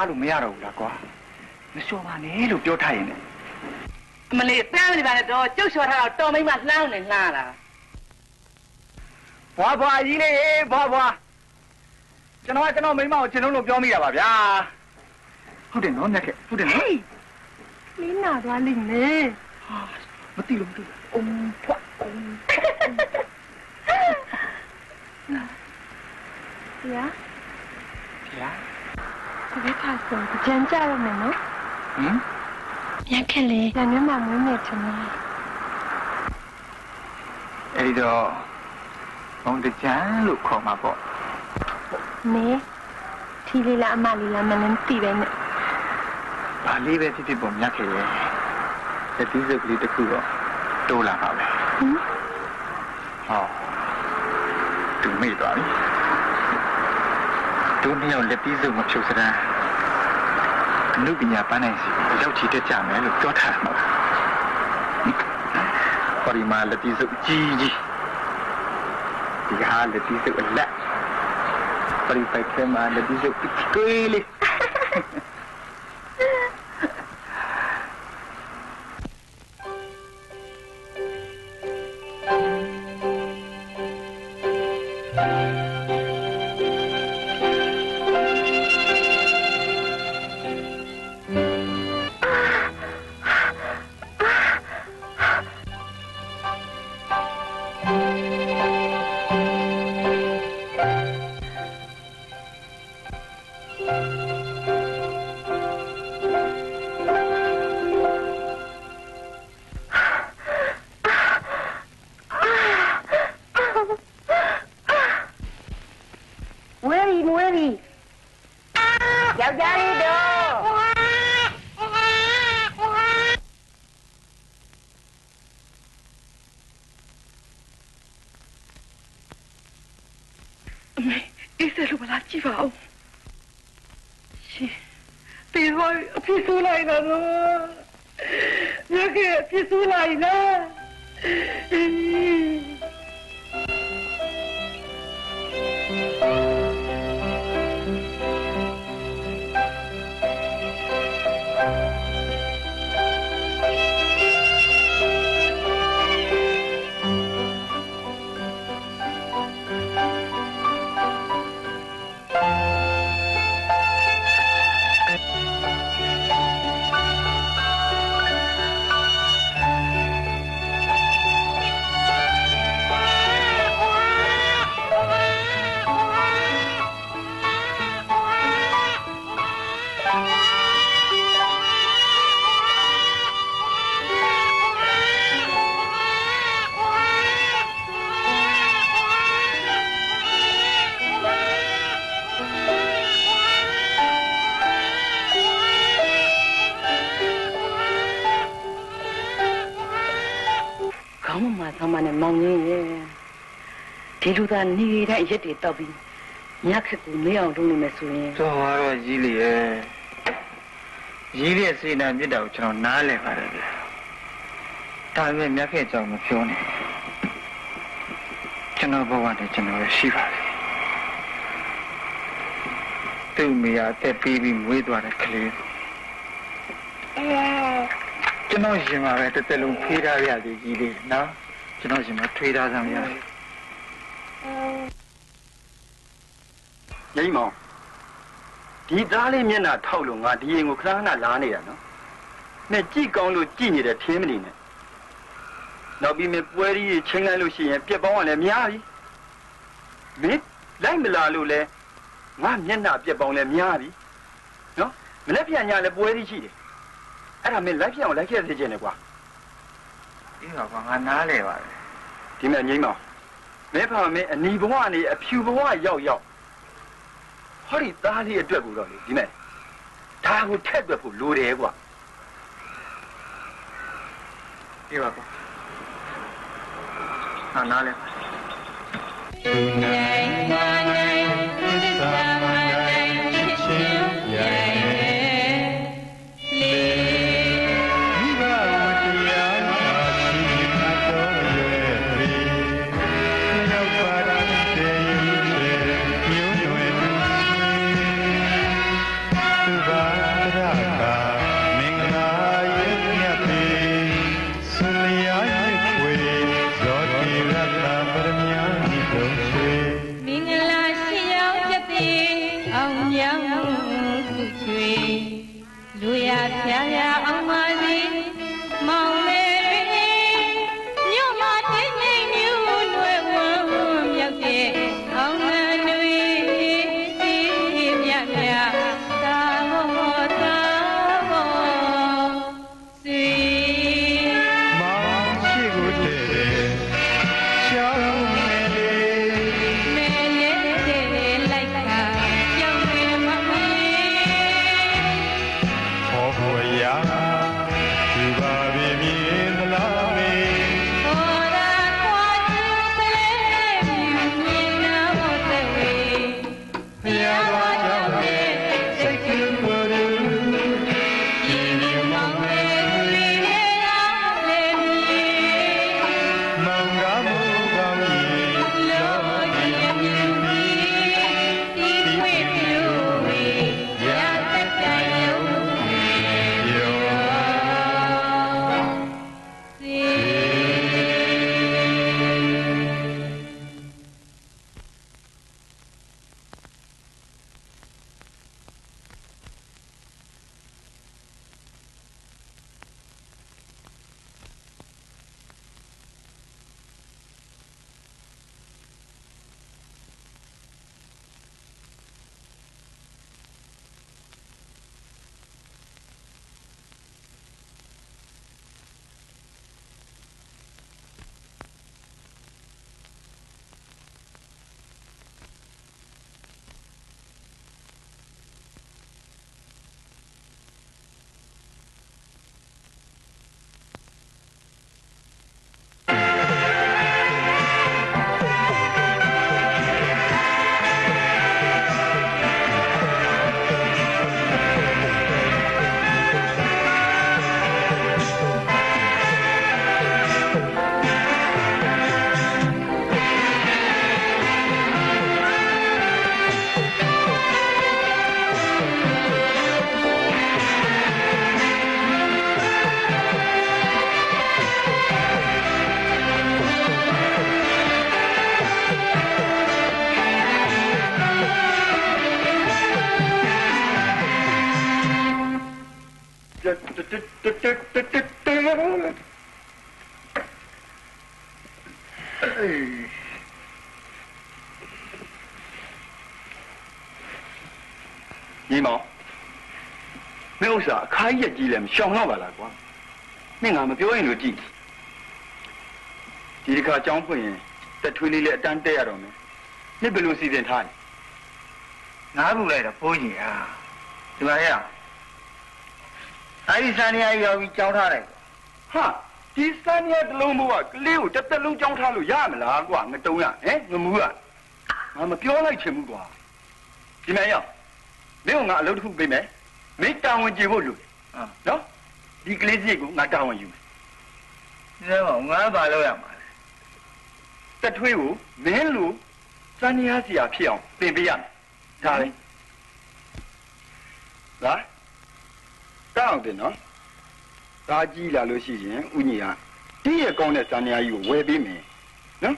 ကိုတားလို့မရတော့ဘူးလားကွာမလျှော်ပါနဲ့လို့ပြောထားရင်လည်းအမလေးတန်းနေပါနဲ့တော့ကျုပ်လျှော်ထားတော့တော်မိမလှမ်းနေလှမ်းလာဘွားဘွားကြီးလေးဘွားဘွားကျွန်တော်ကကျွန်တော်မိန်းမကိုကျွန်တော်လို့ပြောမိတာပါဗျာဟုတ်တယ်နော်မြတ်ခဲ့ဟုတ်တယ်နော်လင်းနာသွားလိမ့်မယ်မသိလို့မသိလို့အုံဖွားအုံဆရာဗျာ ဒီခါဆိုကြံကြရမယ်နော်ဟမ်မြတ်ခက်လေဒါမျိုးမှမွေးနေချင်တယ်အဲ့ဒီတော့ဘုံတကြံလို့ခေါ်မှာပေါ့မေထီလေးလားအမလေးလားမလည်းမသိပဲနဲ့ဘာလေးပဲဖြစ်ဖြစ်ပုံမြတ်ခဲ့ရဲ့တတိစကလေးတစ်ခုတော့တိုးလာပါပဲဟင်ဟောသူမေ့သွားပြီတို့နှစ်ယောက်လက်ပြီးစုံမဖြုတ်စရန် အနုပညာပန်းနိုင်စီရောက်ချီတက်ကြမယ်လို့ပြောထားမှာဟောဒီမှာလက်ပြီးစုံကြီးကြီးဒီဟာလက်ပြီးစုံအလက်ပရိပိုက်ထဲမှာလက်ပြီးစုံကွေးလေး အဖြစ် ဒီလူသားနေတဲ့အရက်တွေတောက်ပြီးညခက်ကူမေးအောင်လုပ်နေမယ်ဆိုရင်တော့ကတော့ကြီးလေရဲ့ကြီးတဲ့စေနာမြစ်တာကိုကျွန်တော်နားလည်ပါတယ်ဗျာဒါပေမဲ့မြတ်ခဲ့ကြောင်မပြောနဲ့ကျွန်တော်ဘဝနဲ့ကျွန်တော်ရရှိပါတယ်သူ့မိယာအသက်ပေးပြီးမွေးသွားတဲ့ကလေးကျွန်တော်ရှင်မှာပဲတစ်သက်လုံးဖေးထားရစီကြီးလေးနော်ကျွန်တော်ရှင်မှာထွေးထားစမ်းရတယ် ရိမ့်မောင်ဒီသားလေးမျက်နှာထောက်လို့ငါဒီရင်ကိုခဏခဏလာနေတာနော်မဲ့ကြည့်ကောင်းလို့ကြည့်နေတဲ့ထင်းမနေနဲ့နောက်ပြီးမင်းပွဲရီးချင်းလိုက်လို့ရှိရင်ပြက်ပေါင်းကလည်းများပြီမင်းလိုက်မလာလို့လဲငါမျက်နှာပြက်ပေါင်းလည်းများပြီနော်မနေ့ပြန်ညလည်းပွဲရီးရှိတယ်အဲ့ဒါမင်းလိုက်ပြအောင်လိုက်ခဲ့စေချင်တယ်ကွာအေးပါကွာငါနားလည်ပါတယ်ဒီမဲ့ငိမ့်မောင်မင်းဖာမင်းအနီဘဝနေအဖြူဘဝရောက်ရောက် ဟောဒီသားလေးအတွက်ကိုတော့လေဒီမဲ့ဒါကိုထက်တွက်ဖို့လိုတယ်ကွာအေးပါကွာငါနားလ ခါကြီးရက်ကြီးလဲမရှောင်တော့ပါလားကွာမင်းငါမပြောရင်လို့ကြည့်ဒီတစ်ခါကြောင်းဖွင့်ရင်တက်ထွေးလေးလည်းအတန်းတက်ရတော့မယ်နှစ်ဘယ်လိုစီစဉ်ထားလဲငါးခုလိုက်တော့ဘိုးကြီးဟာဒီမှာရအဲ့ဒီစံနေရာရောက်ပြီးကြောင်းထားတယ်ဟာဒီစမ်းရတစ်လုံးဘကကလေးကိုတစ်သက်လုံးကြောင်းထားလို့ရမလားကွာငတုံးရဟမ်ငမူးရငါမပြောလိုက်ချင်ဘူးကွာဒီမဲ့ရောက်မင်းကငါအလုပ်တစ်ခုပေးမယ်မင်းတာဝန်ကျေဖို့လို့ နော်ဒီကလေးစီကိုငါတာဝန်ယူမယ်ဒီတော့ငါဘာလုပ်ရမှာလဲတက်ထွေးကိုမင်းလိုစမ်းရစရာဖြစ်အောင်သင်ပေးရမယ်ဒါလေလာတောင်းတယ်နော်ဒါကြီးလာလို့ရှိရင်ဥညီကဒီရဲ့ကောင်းတဲ့စမ်းရကြီးကိုဝယ်ပေးမယ်နော်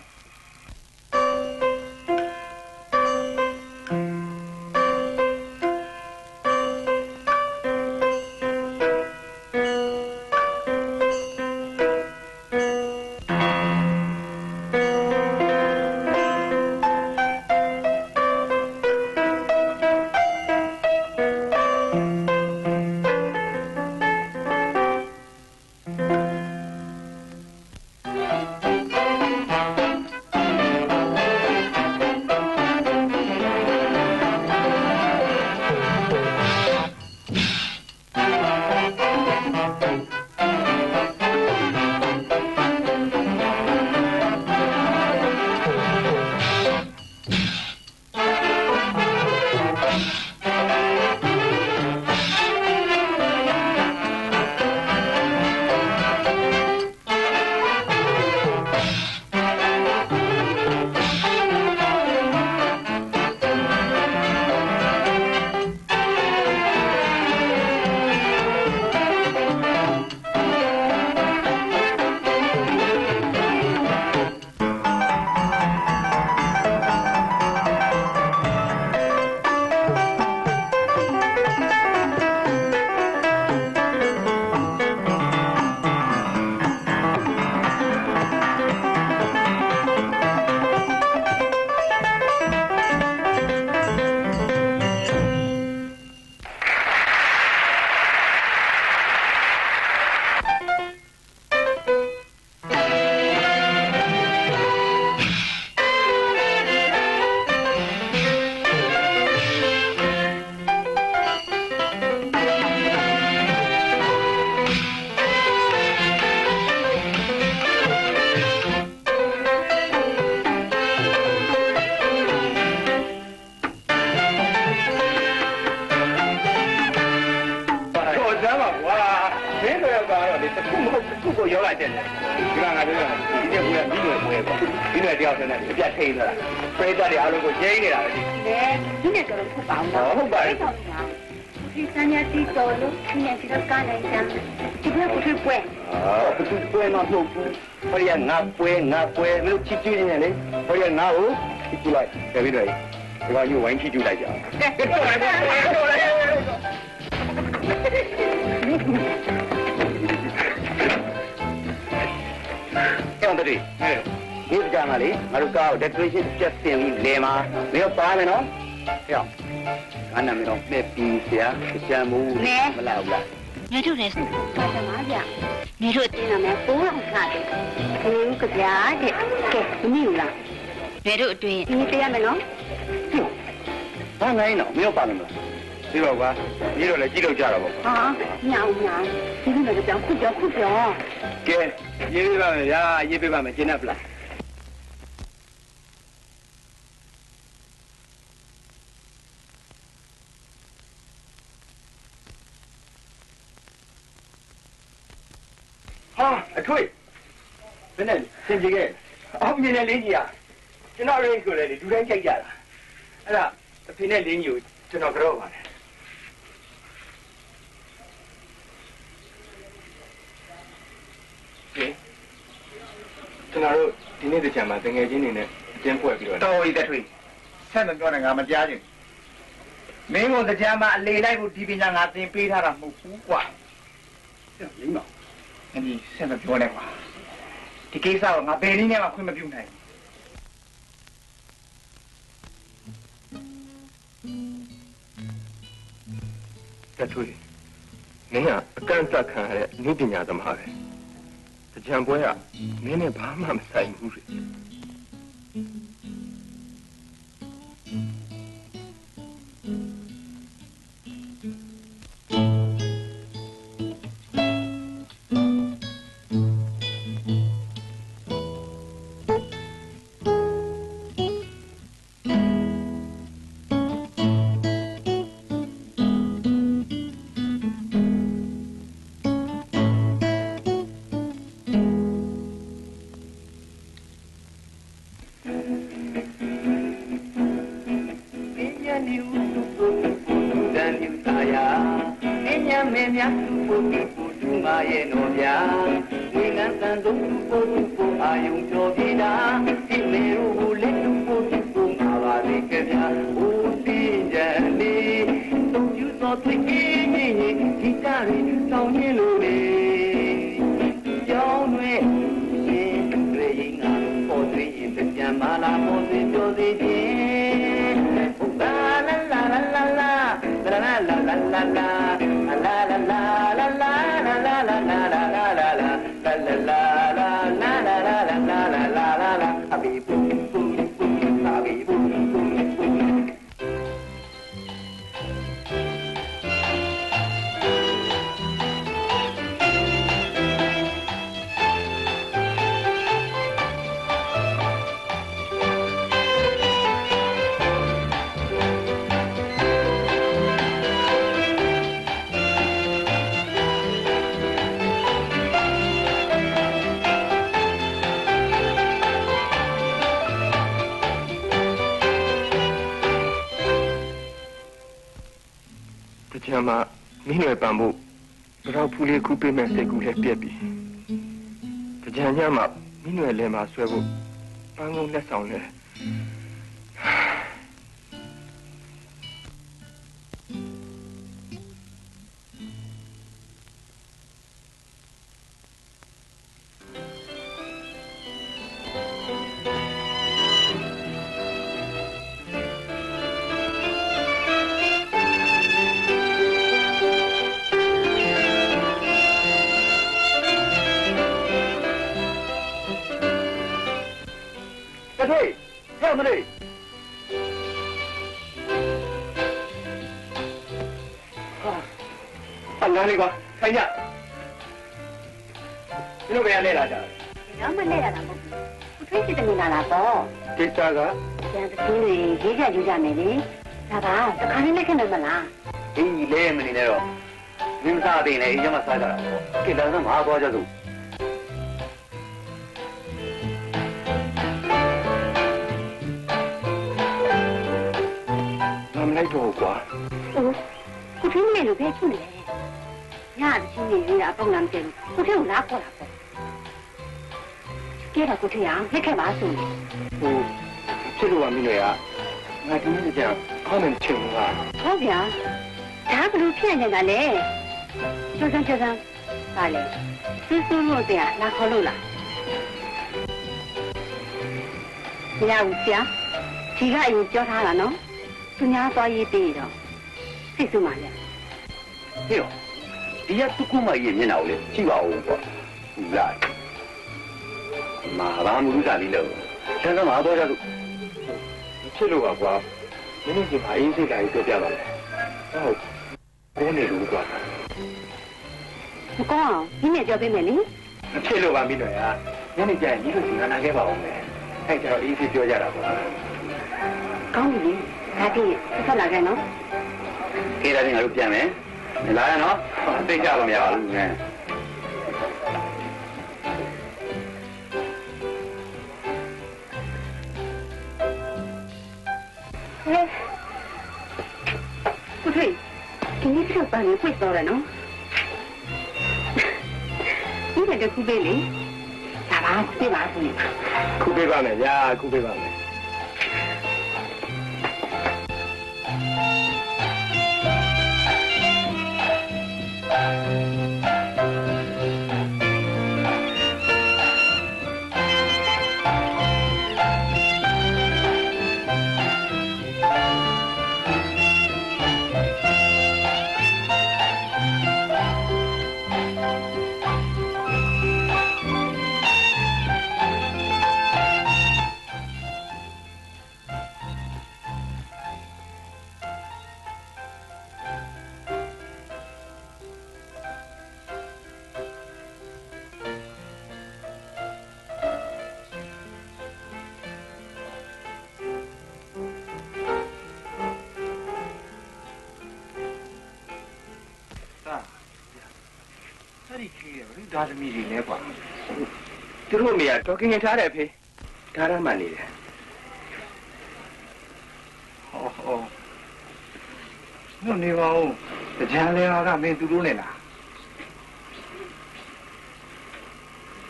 ကိုချစ်ချူးလိုက်တယ်ပြီးတော့ဒီကောင်ကြီးဝိုင်းချစ်ချူးလိုက်ကြအောင်တော်လိုက်တော်လိုက်အဲ့တော့ဒီဒီကြမှာလေငါတို့ကားကို decoration ပြတ်တင်ပြီးလဲမှာမင်းပါမယ်နော်ဟဲ့ ဘူးလားငါတို့လည်းကာသမားဗျငါတို့ဒီနာမည်ကိုအောင်ခါတယ်ဒီကကြတဲ့ကဲမင်းလားငါတို့အတွင်းဒီပြရမယ်နော်ဘာနိုင်တော့မင်းပါမယ်မလားဒီတော့ကွာဒီတော့လည်းကြည့်လို့ကြတာပေါ့ဟာညောင်ညောင်ဒီနေ့ကတော့ကြောင်ခုကြောခုကြောကဲရေးပေးပါမယ်ဗျာရေးပေးပါမယ်ကျင်းတ်ပလားဟာအထွေဘယ်နဲ့စင်ကြယ်ခဲ့အောင်မြင်တဲ့လေးကြီးอ่ะ ကျွန်တော်ရင်းကိုလည်းလူတိုင်းကြိုက်ကြတာအဲ့ဒါအဖေနဲ့လင်းကြီးကိုကျွန်တော်ကြောက်ပါတယ်ကဲကျွန်တော်တို့ဒီနေ့တကြံမှာတငယ်ချင်းတွေနဲ့အကျင်းဖွဲ့ပြီးတော့တော်ရီတက်ထွေးဆက်မပြောနဲ့ငါမကြားချင်မင်းကိုတရားမအလေလိုက်ဖို့ဒီပညာငါသင်ပေးထားတာမဟုတ်ဘူးကွာဆရာလိမ့်ပါ။အန်ဒီဆက်မပြောနဲ့ကွာ။ဒီကိစ္စကိုငါဘယ်နည်းနဲ့မှခွင့်မပြုနိုင်ဘူး ကထွေးမင်းကအကန့်အသတ်ခံရတဲ့အနုပညာသမားပဲကြံပွဲကမင်းနဲ့ဘာမှမဆိုင်ဘူးလေ implementing သွားကြစို့မမလိုက်တော့ဘူးကွာဟုတ်ကိုထိနေလို့ပဲဖြစ်နေတယ်ညတချင်းနေရတာအပေါင်းလာမသိဘူးကိုထိကိုလားခေါ်တာပေါ့ကဲတော့ကိုထိအောင်လက်ခဲ့ပါဆိုရင်ဟိုဖြစ်လို့ကမင်းရွယ်ကငါဒီနေ့ကြံကောင်းတယ်ချင်ဘူးကဟုတ်ဗျာဒါဘလို့ဖြစ်နေတာလဲကျောစမ်းကျောစမ်းပါလေ စူးစူးလို့တရားလာခေါ်လို့လားမရဘူးဆရာဒီကအရင်ပြောထားတာနော်သူများသွားရေးသေးတော့စိတ်ဆူပါလေဟေ့ရောဒီရတုကုမကြီးရဲ့မျက်နှာကိုလေကြည့်ပါဦးကွာဟုတ်လားမာဘာမလူစားလေးလို့ဆန်းကမအားသွားကြစို့ဖြစ်လို့ကကွာမင်းတို့ဒီမှာအေးစိတ်ကလေးပြောပြပါလေဟုတ်ဘယ်နေလို့ကွာ မကောင်းအောင်ဒီနဲ့ပြောပေးမယ်လေမဖြစ်လို့ပါမိတော်ရညနေကျရင်ညီတို့စီကနာခဲ့ပါဦးမယ်အဲ့ကျတော့အေးစိပြောကြတာပေါ့ကောင်းပြီလေဒါတည်းဆက်လာခဲ့နော်ခေးတာချင်းငါတို့ပြန်မယ်လာရနော်သိကြပါမရပါဘူးငယ်ကိုထိဒီနေ့ပြပန်းကိုဖွင့်တော့ရနော် ဒီကတခုပေးလေဒါပါပြပါဆိုရင်ခုပေးပါမယ်ဗျာခုပေးပါမယ် တို့အမေကဒေါကင်ရင်ထားတယ်အဖေဒါရမှန်နေတယ်ဟောဟောညနေပါဦးကြံလဲကမင်းသူတို့နဲ့လား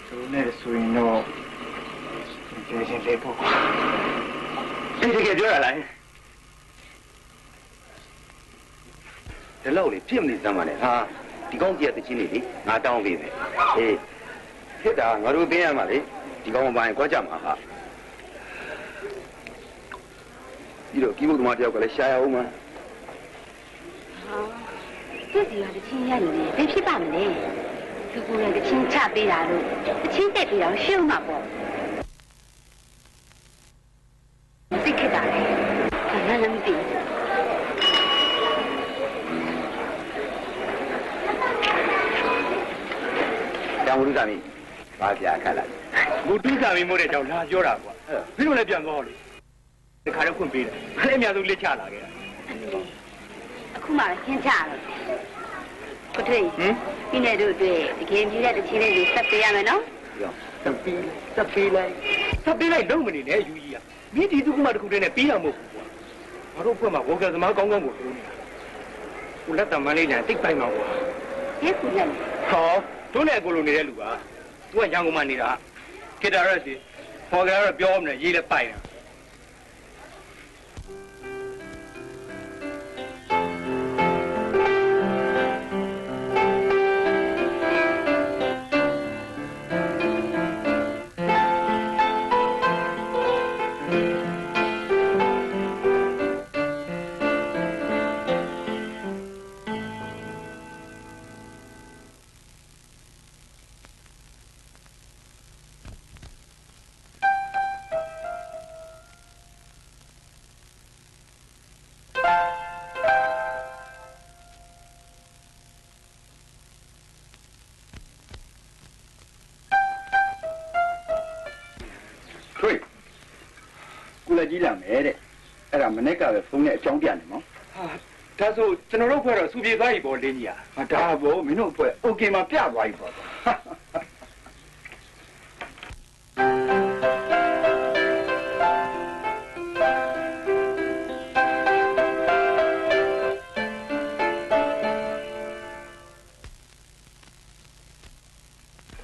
သူတို့နဲ့ဆိုရင်တော့ကျေးဇူးလေးပေါ့ကွာဒီတကယ်ပြောရလားဒီလောက်လေပြစ်မနေစမ်းပါနဲ့ဟာဒီကောင်းကြီးကတချင်းနေလေငါတောင်းပေးမယ်အေး ဖြစ်တာငါတို့ပေးရမှာလေဒီကောင်းမပိုင်ကွာကြမှာဟာပြီးတော့ကိဘုဒ္ဓမတယောက်ကလည်းရှာရအောင်မှာသူ့စီကတချင်းရနေတယ်ဘယ်ဖြစ်ပါမလဲသူကိုယ်ကတချင်းချပေးတာလို့တချင်းတက်ပေးတာရှုံးမှာပေါ့သိခက်တာလေဘာမှလည်းမသိဘူးတောင်ဝိသမီး ဘာပြခက်လာဘုဒ္ဓစာမင်းမို့တဲ့ကြောင့်လာပြောတာကွာမင်းတို့လည်းပြန်သွားလို့ဒီခါတော့ခွင့်ပေးတယ်ခလေးအများဆုံးလက်ချလာခဲ့တာအခုမှရှင်းချရတော့ကိုထွေးဟင်ဒီနေ့တို့အတွက်တကယ်မြည်တဲ့တချင်းလေးကိုဆက်ပေးရမယ်နော်ရောစပီးစပီးလိုက်စပ်ပေးလိုက်လုံးမနေနဲ့ယူကြီးကမင်းဒီသူကမှတခုတည်းနဲ့ပြီးရမဟုတ်ဘူးကွာငါတို့ဘက်မှာဝေကသမားကောင်းကောင်းကိုပြောနေတာကိုလက်တမန်းလေးနဲ့တိတ်ပိုင်မှာကွာဒီခုနဲ့ဟောတို့နဲ့အကိုလိုနေတဲ့လူက သူကရန်ကုန်မှာနေတာခေတ္တရက်စီဟောကြတော့ပြောမနေရေးလည်းပိုက်တာထွေး ကိုလည်းကြီးလာမယ်တဲ့အဲ့ဒါမနေ့ကပဲဖုန်းနဲ့အကြောင်းပြနေမောင် ဟာဒါဆိုကျွန်တော်တို့ဘက်တော့စူပြေသွားပြီပေါ့လင်းကြီးอ่ะ ဟာဒါဘောမင်းတို့အဖွဲ့โอเคမှာပြသွားပြီပေါ့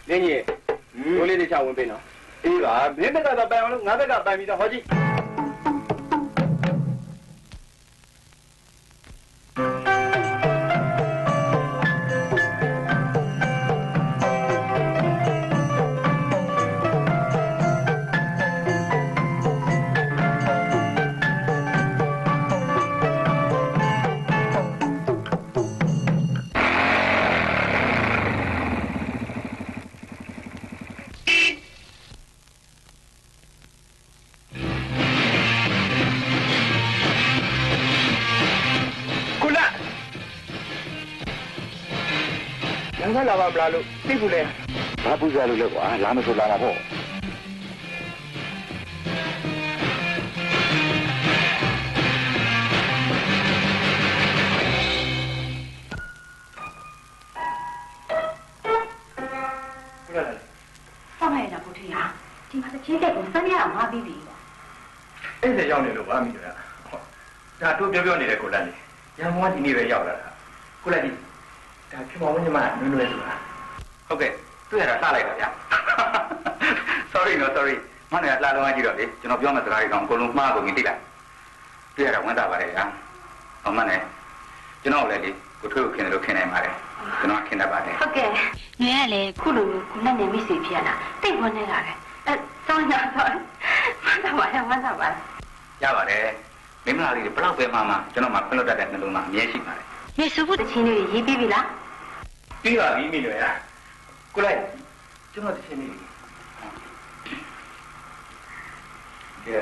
လင်းကြီးတို့လေးတစ်ချဝင်ပေးနော် အေးပါမင်းဘက်ကပိုင်အောင်လို့ငါဘက်ကပိုင်ပြီးတော့ဟောကြည့် လားလို့သိဘူးလေဘာပူဇော်လို့လဲကွာလာမဆိုလာတာပေါ့ခုန ကျွန်တော်မှဖွင့်လို့တတ်တဲ့နှလုံးသားအမြဲရှိပါတယ်မြေစုဖို့တချင်းလေးရေးပြီးပြီလား ပြီးပါပြီမိတို့ရကိုလိုက်ကျွန်တော်တစ်ချိန်လေးကဲ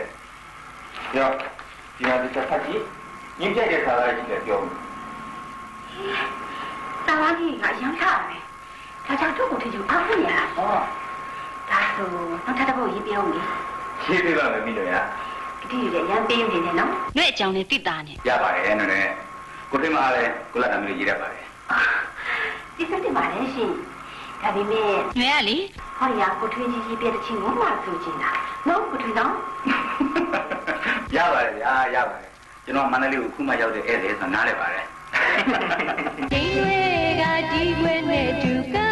ရောဒီမှာဒီတစ်ဖက်ကြီးညင်ပြတဲ့ခါလာကြီးလည်းပြောမယ် တာဝါကြီးကအရင်ထားတယ်ဒါကြောင့်သူ့ကိုထည့်ကြအောင်ရတာ ဟော ဒါဆိုနောက်ထပ်တစ်ပုတ်ရေးပြောမယ် ရှင်းပြပါမယ်မိတို့ရ ဒီဒီလည်းရန်ပေးနေတယ်နော် ။ နဲ့အကြောင်းနဲ့တိတာနဲ့ရပါတယ်နော်နဲ့ကိုထိမအားလဲကိုလက်အမျိုးရေးရပါတယ်ဒီစက်တင်ပါလေရှင်ဒါပေမဲ့နွေကလေဟောရကိုထွေးကြီးကြီးပြတဲ့ချင်းကိုမှဆိုချင်တာနော်ကိုထွေးနော်ရပါတယ်ဗျာရပါတယ်ကျွန်တော်မန္တလေးကိုခုမှရောက်တဲ့ဧည့်သည်ဆိုနားလည်ပါတယ်ဒိန်တွေကဒီခွဲနဲ့ဒုက္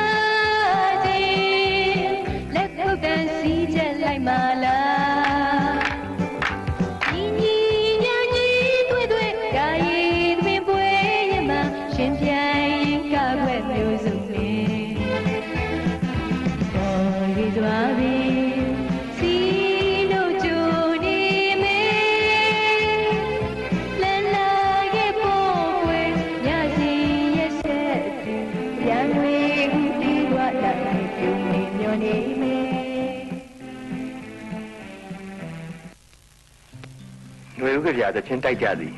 ຫນွေဦးကကြာတချင်းတိုက်ကြသည်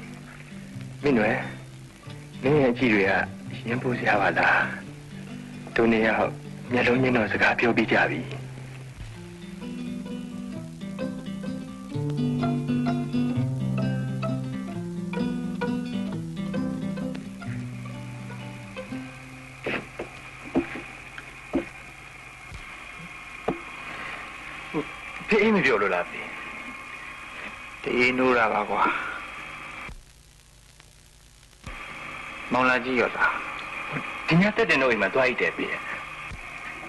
မင်းွယ်မင်းရဲ့အကြည့်တွေကရင်ပူစရာပါလားသူနေရောက်မျက်လုံးမြင်တော့စကားပြောပြကြပြီ ပါကွာမောင်လာကြီးရောသားဒီညတက်တဲ့နိုးအိမ်မှာတွားရတဲ့ပြေ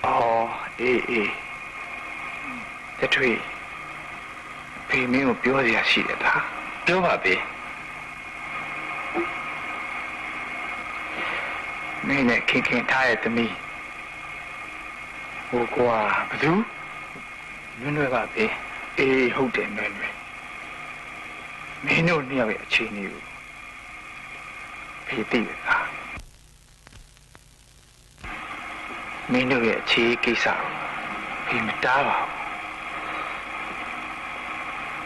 အော်အေးအေးတထွေဖေမင်းကိုပြောရရှိတယ်သားပြောပါဘေးမင်းနဲ့ခင်ခင်ထားရဲ့သမီးဟိုကွာဘသူနွန်းနွယ်ပါဘေးအေးဟုတ်တယ်နွယ်နွယ် မင်းတို့နှစ်ယောက်ရဲ့အခြေအနေကိုဖေးသိတယ်လားမင်းတို့ရဲ့အခြေကိစ္စကိုဖေးမတားပါဘူး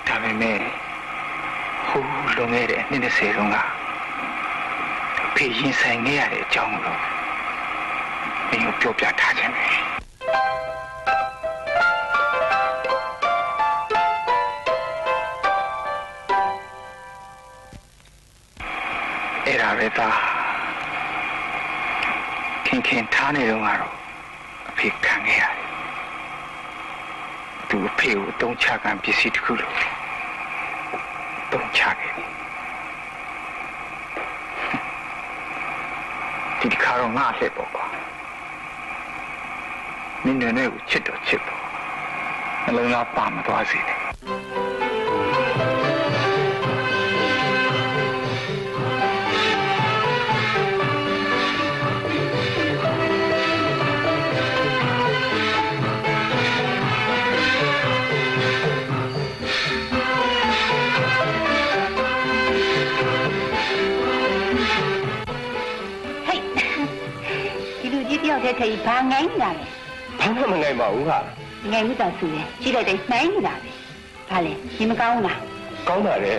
ဒါပေမဲ့ဟိုလွန်ခဲ့တဲ့နှစ်20တုန်းကဖေးရင်ဆိုင်နေရတဲ့အကြောင်းကိုမင်းကိုပြောပြထားခြင်းပဲ ပဲသားခင်ခင်ထားနေတော့ကတော့အဖေခံခဲ့ရတယ်သူအဖေကိုအတုံးချခံပစ္စည်းတစ်ခုလို့တုံးချခဲ့တယ်ဒီတစ်ခါတော့ငါလှည့်ပေါ့ကွာမင်းနဲ့ကိုချစ်တော့ချစ်ပေါ့နှလုံးသားပါမသွားစေနဲ့ လူကြီးတယောက်တည်းခရီးဘာငိုင်းနေတာလဲဘာမှမနိုင်ပါဘူးဟာငိုင်းမှုသာဆူတယ်ကြည့်လိုက်တိုင်းမှိုင်းနေတာပဲဘာလဲဒီမကောင်းဘူးလားကောင်းပါလေ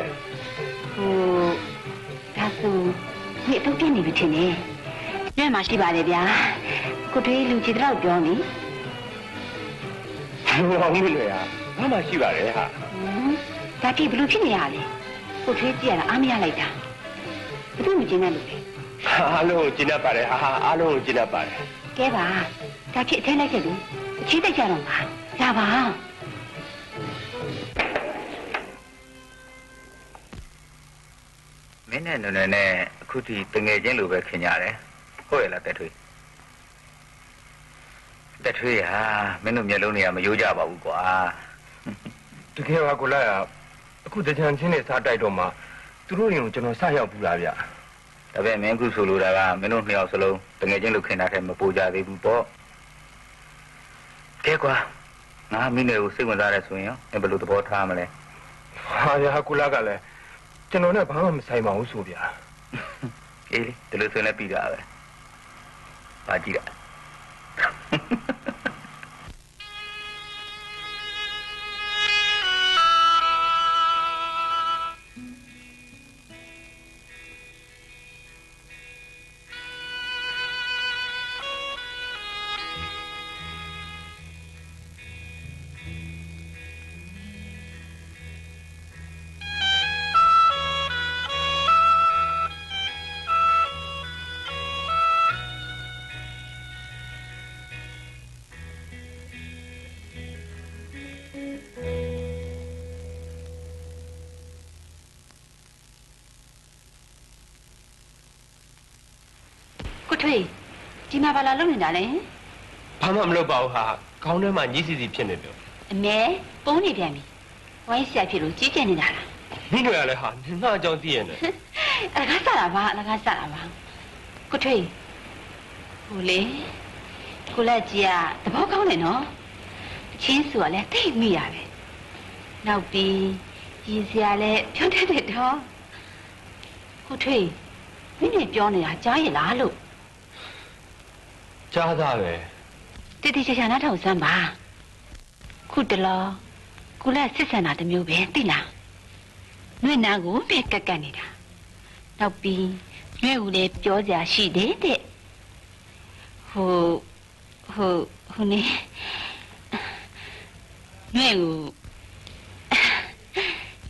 ဟိုဒါဆိုဒီအတော့ပြနေပြီထင်တယ်ညမှာရှိပါတယ်ဗျာကိုတွေးလူကြီးတော့ပြောနေဘာမှမလုပ်ရဘာမှရှိပါလေဟာဟမ်ဒါကြည့်ဘလို့ဖြစ်နေရလဲကိုတွေးကြည့်ရတာအားမရလိုက်တာဘယ်သူမကျင်းတဲ့လူလဲအားလုံးကိုကျင့်တတ်ပါတယ်ဟာအားလုံးကိုကျင့်တတ်ပါတယ် ကဲပါဒါကြည့်အထဲလိုက်ခဲ့လူအချီးတက်ကြတော့ပါဒါပါမင်းနဲ့နွယ်နွယ်နဲ့အခုထိတငယ်ချင်းလိုပဲခင်ကြတယ်ဟုတ်ရဲ့လားတက်ထွေးတက်ထွေးဟာမင်းတို့မျက်လုံးတွေကမယိုးကြပါဘူးကွာတကယ်ပါကိုလာရအခုတကြံချင်းနဲ့စားတိုက်တော့မှသူတို့ရင်ကိုကျွန်တော်စရောက်ဘူးလားဗျ ဒါပေမဲ့မင်းအခုဆိုလိုတာကမင်းတို့နှစ်ယောက်စလုံးတငယ်ချင်းလိုခင်တာထဲမပူကြသေးဘူးပေါ့ကဲကွာငါမင်းတွေကိုစိတ်ဝင်စားရဲဆိုရင်ရောမင်းဘယ်လိုသဘောထားမလဲဟာရကိုလာကလည်းကျွန်တော်နဲ့ဘာမှမဆိုင်ပါဘူးဆိုဗျာအေးလေဒီလိုဆိုရင်လည်းပြီးတာပဲပါကြည့်တာ ထွေးဒီမှာဘာလာလုပ်နေတာလဲဘာမှမလုပ်ပါဘူးဟာခေါင်းထဲမှာညှိစီစီဖြစ်နေတယ်အမေပုံနေပြန်ပြီဝိုင်းဆရာဖြစ်လို့ကြီးကျယ်နေတာလားမိနွယ်ကလည်းဟာနင်နှအကြောင်းသိရတယ်အလကားစတာပါအလကားစတာပါကိုထွေးဟိုလေကိုလက်ကြီးကသဘောကောင်းတယ်နော်အချင်းစုကလည်းတိတ်မိရပဲနောက်ပြီးရည်စရာလည်းဖြုံးတတ်တယ်တော့ကိုထွေးမင်းနဲ့ပြောနေတာကြားရလားလို့ ကြားသားပဲတိတိကျကျနားထောင်စမ်းပါခုတလောကိုလက်စစ်ဆန်တာတစ်မျိုးပဲသိလားနှွေနာကိုပဲကက်ကက်နေတာနောက်ပြီးနှွေဦးလည်းပြောစရာရှိတယ်တဲ့ဟိုဟိုဟိုနေနှွေကို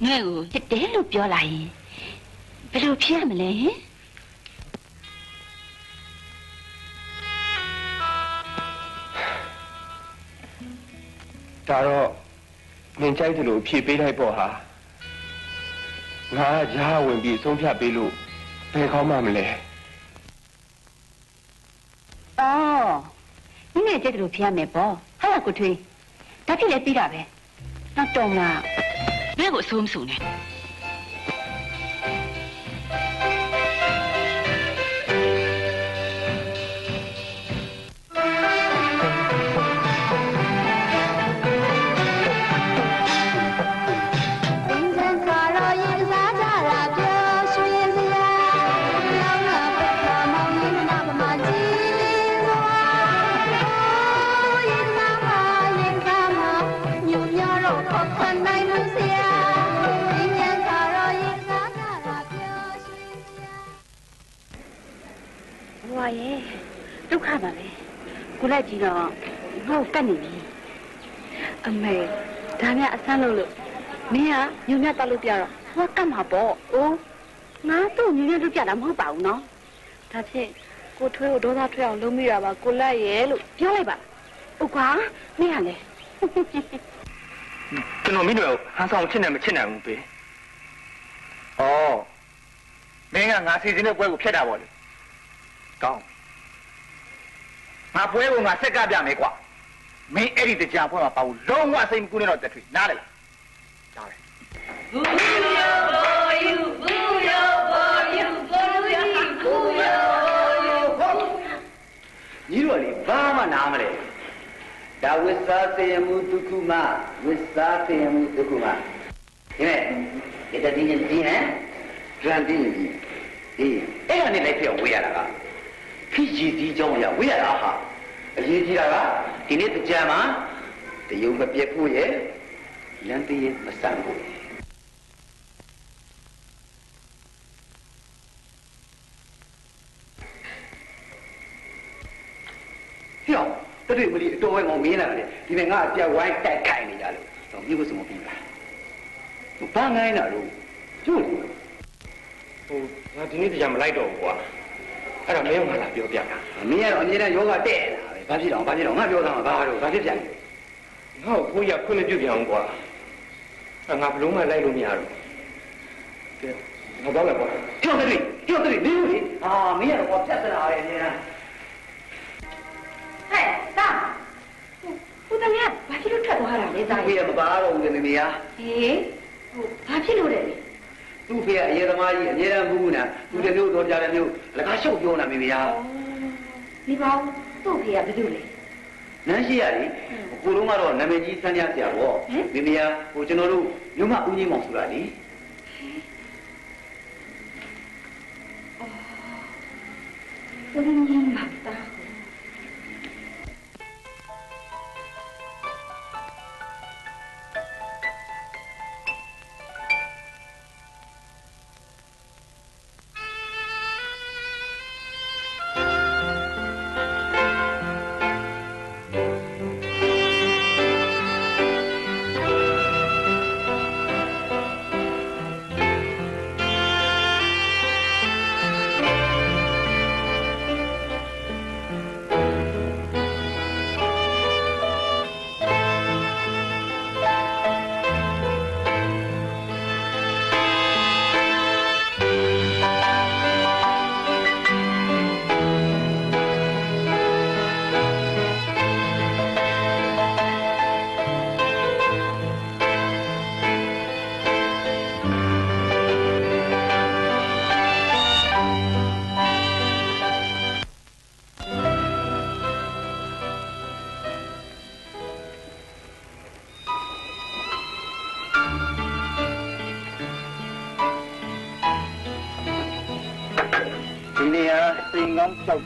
နှွေကိုဖြစ်တယ်လို့ပြောလာရင်ဘယ်လိုဖြစ်ရမလဲဟင် ဒါတော့နင်ကြိုက်တယ်လို့ဖြေပေးလိုက်ပေါ့ဟာငါကကြားဝင်ပြီးဆုံးဖြတ်ပေးလို့ဘယ်ကောင်းမှမလဲအော်နင်းနဲ့ကြက်တူဖြစ်ရမယ်ပေါ့ဟာလားကိုထွေးဒါဖြစ်လဲပြီးတာပဲနောက်တော့ငါဘယ်ကိုအဆိုးမစုံနဲ့ ကိုလိုက်ကြည့်တော့ငါ့ကိုကတ်နေပြီအမေဒါနဲ့အဆန်းလို့လို့မင်းကညုံမြတ်တက်လို့ပြတော့ဟောကတ်မှာပေါ့အိုးငါတို့ညညတို့ပြတာမဟုတ်ပါဘူးနော်ဒါဖြင့်ကိုထွေးကိုဒေါသထွက်အောင်လုပ်မိတာပါကိုလက်ရဲ့လို့ပြောလိုက်ပါဥကွာမင်းကလည်းကျွန်တော်မိနွယ်ကိုဟန်ဆောင်ချစ်နေမချစ်နိုင်ဘူးပေ။အော်မင်းကငါစီစဉ်တဲ့ပွဲကိုဖျက်တာပေါ့လေ။ကောင်း။ ငါပွဲကိုငါဆက်ကပြမယ်ကွာ။မင်းအဲ့ဒီတကြပွဲမှာပါဘူးလုံးဝစိတ်မကူးနဲ့တော့တက်ထွေနားလေလား။ဒါပဲညီတို့ကလေဘာမှနားမလဲဒါဝိသသေယမှုဒုက္ခမဝိသသေယမှုဒုက္ခမဒီမဲ့ဒီတတိယဒီဟမ်ဒရန်တင်းကြီးဒီအဲ့ဒါနဲ့လိုက်ပြောဝေးရတာက ခိကြီးဒီကြောင့်ရဝေးရတာဟာအရေးကြီးတာကဒီနေ့ကြံမှာတယုံမပြတ်ဖို့ရဲ့လမ်းတည်းမဆန်ဖို့ဟေ့တတိမလီအတော်ဝဲကောင်မင်းလာတယ်ဒီနေ့ငါအပြက်ဝိုင်းတိုက်ခိုက်နေကြလို့တော့မြို့ကစမပြီးပါဘာငိုင်းတာလို့ကျို့ဟိုငါဒီနေ့တရားမလိုက်တော့ဘူးကွာ အဲ့ဒါမင်းကလာပြောပြတာမင်းကတော့အမြဲတမ်းယောဂတဲ့လာပဲဘာဖြစ်တော့ဘာဖြစ်တော့ငါပြောသားမှာဘာလို့ဘာဖြစ်ပြန်လဲငါ့ကိုဘိုးရခွင့်မပြုပြန်အောင်ကွာအဲ့ငါဘလုံးမလိုက်လို့မရတော့ကဲငါတော့မယ်ကွာကျော်တတိကျော်တတိနေလို့လေအာမင်းကတော့ဖြတ်စလာတယ်အမြဲတမ်းဟဲ့တာဟိုတည်းကဘာဖြစ်လို့ထွက်သွားတာလဲသားဖေးမပါတော့ဘူးလေမေမေဟာဟေးဟိုဘာဖြစ်လို့လဲ သူ့ဖေးကအရေသမားကြီးအမြဲတမ်းဘူးဘူးနာသူတမျိုးတော့ကြတယ်မျိုးလကားရှုပ်ပြောနေတာမေမေဟာဒီပေါင်းသူ့ဖေကဘာလို့လဲနန်းရှိရလေကိုလုံးကတော့နာမည်ကြီးစမ်းကြဆရာပေါ့မေမေဟာဟိုကျွန်တော်တို့မြို့မဦးကြီးမောင်ဆိုတာလေဦးကြီး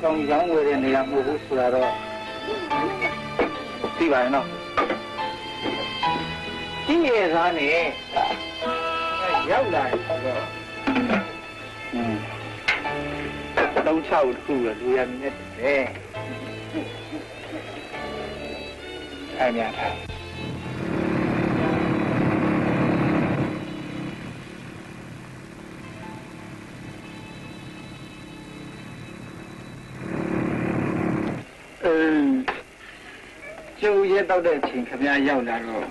ကောင်းကြောက်ကောင်းရောင်းဝယ်တဲ့နေရာမဟုတ်ဘူးဆိုတာတော့သိပါရဲ့နော်ဒီရဲ့သားနဲ့ရောက်လာတယ်ဆိုတော့อืมတုံးချောက်တစ်ခုပဲလူရမြတ်တယ်အဲ့များထား ကျိုးရဲတော့တဲ့အချိန်ခင်ဗျားရောက်လာတော့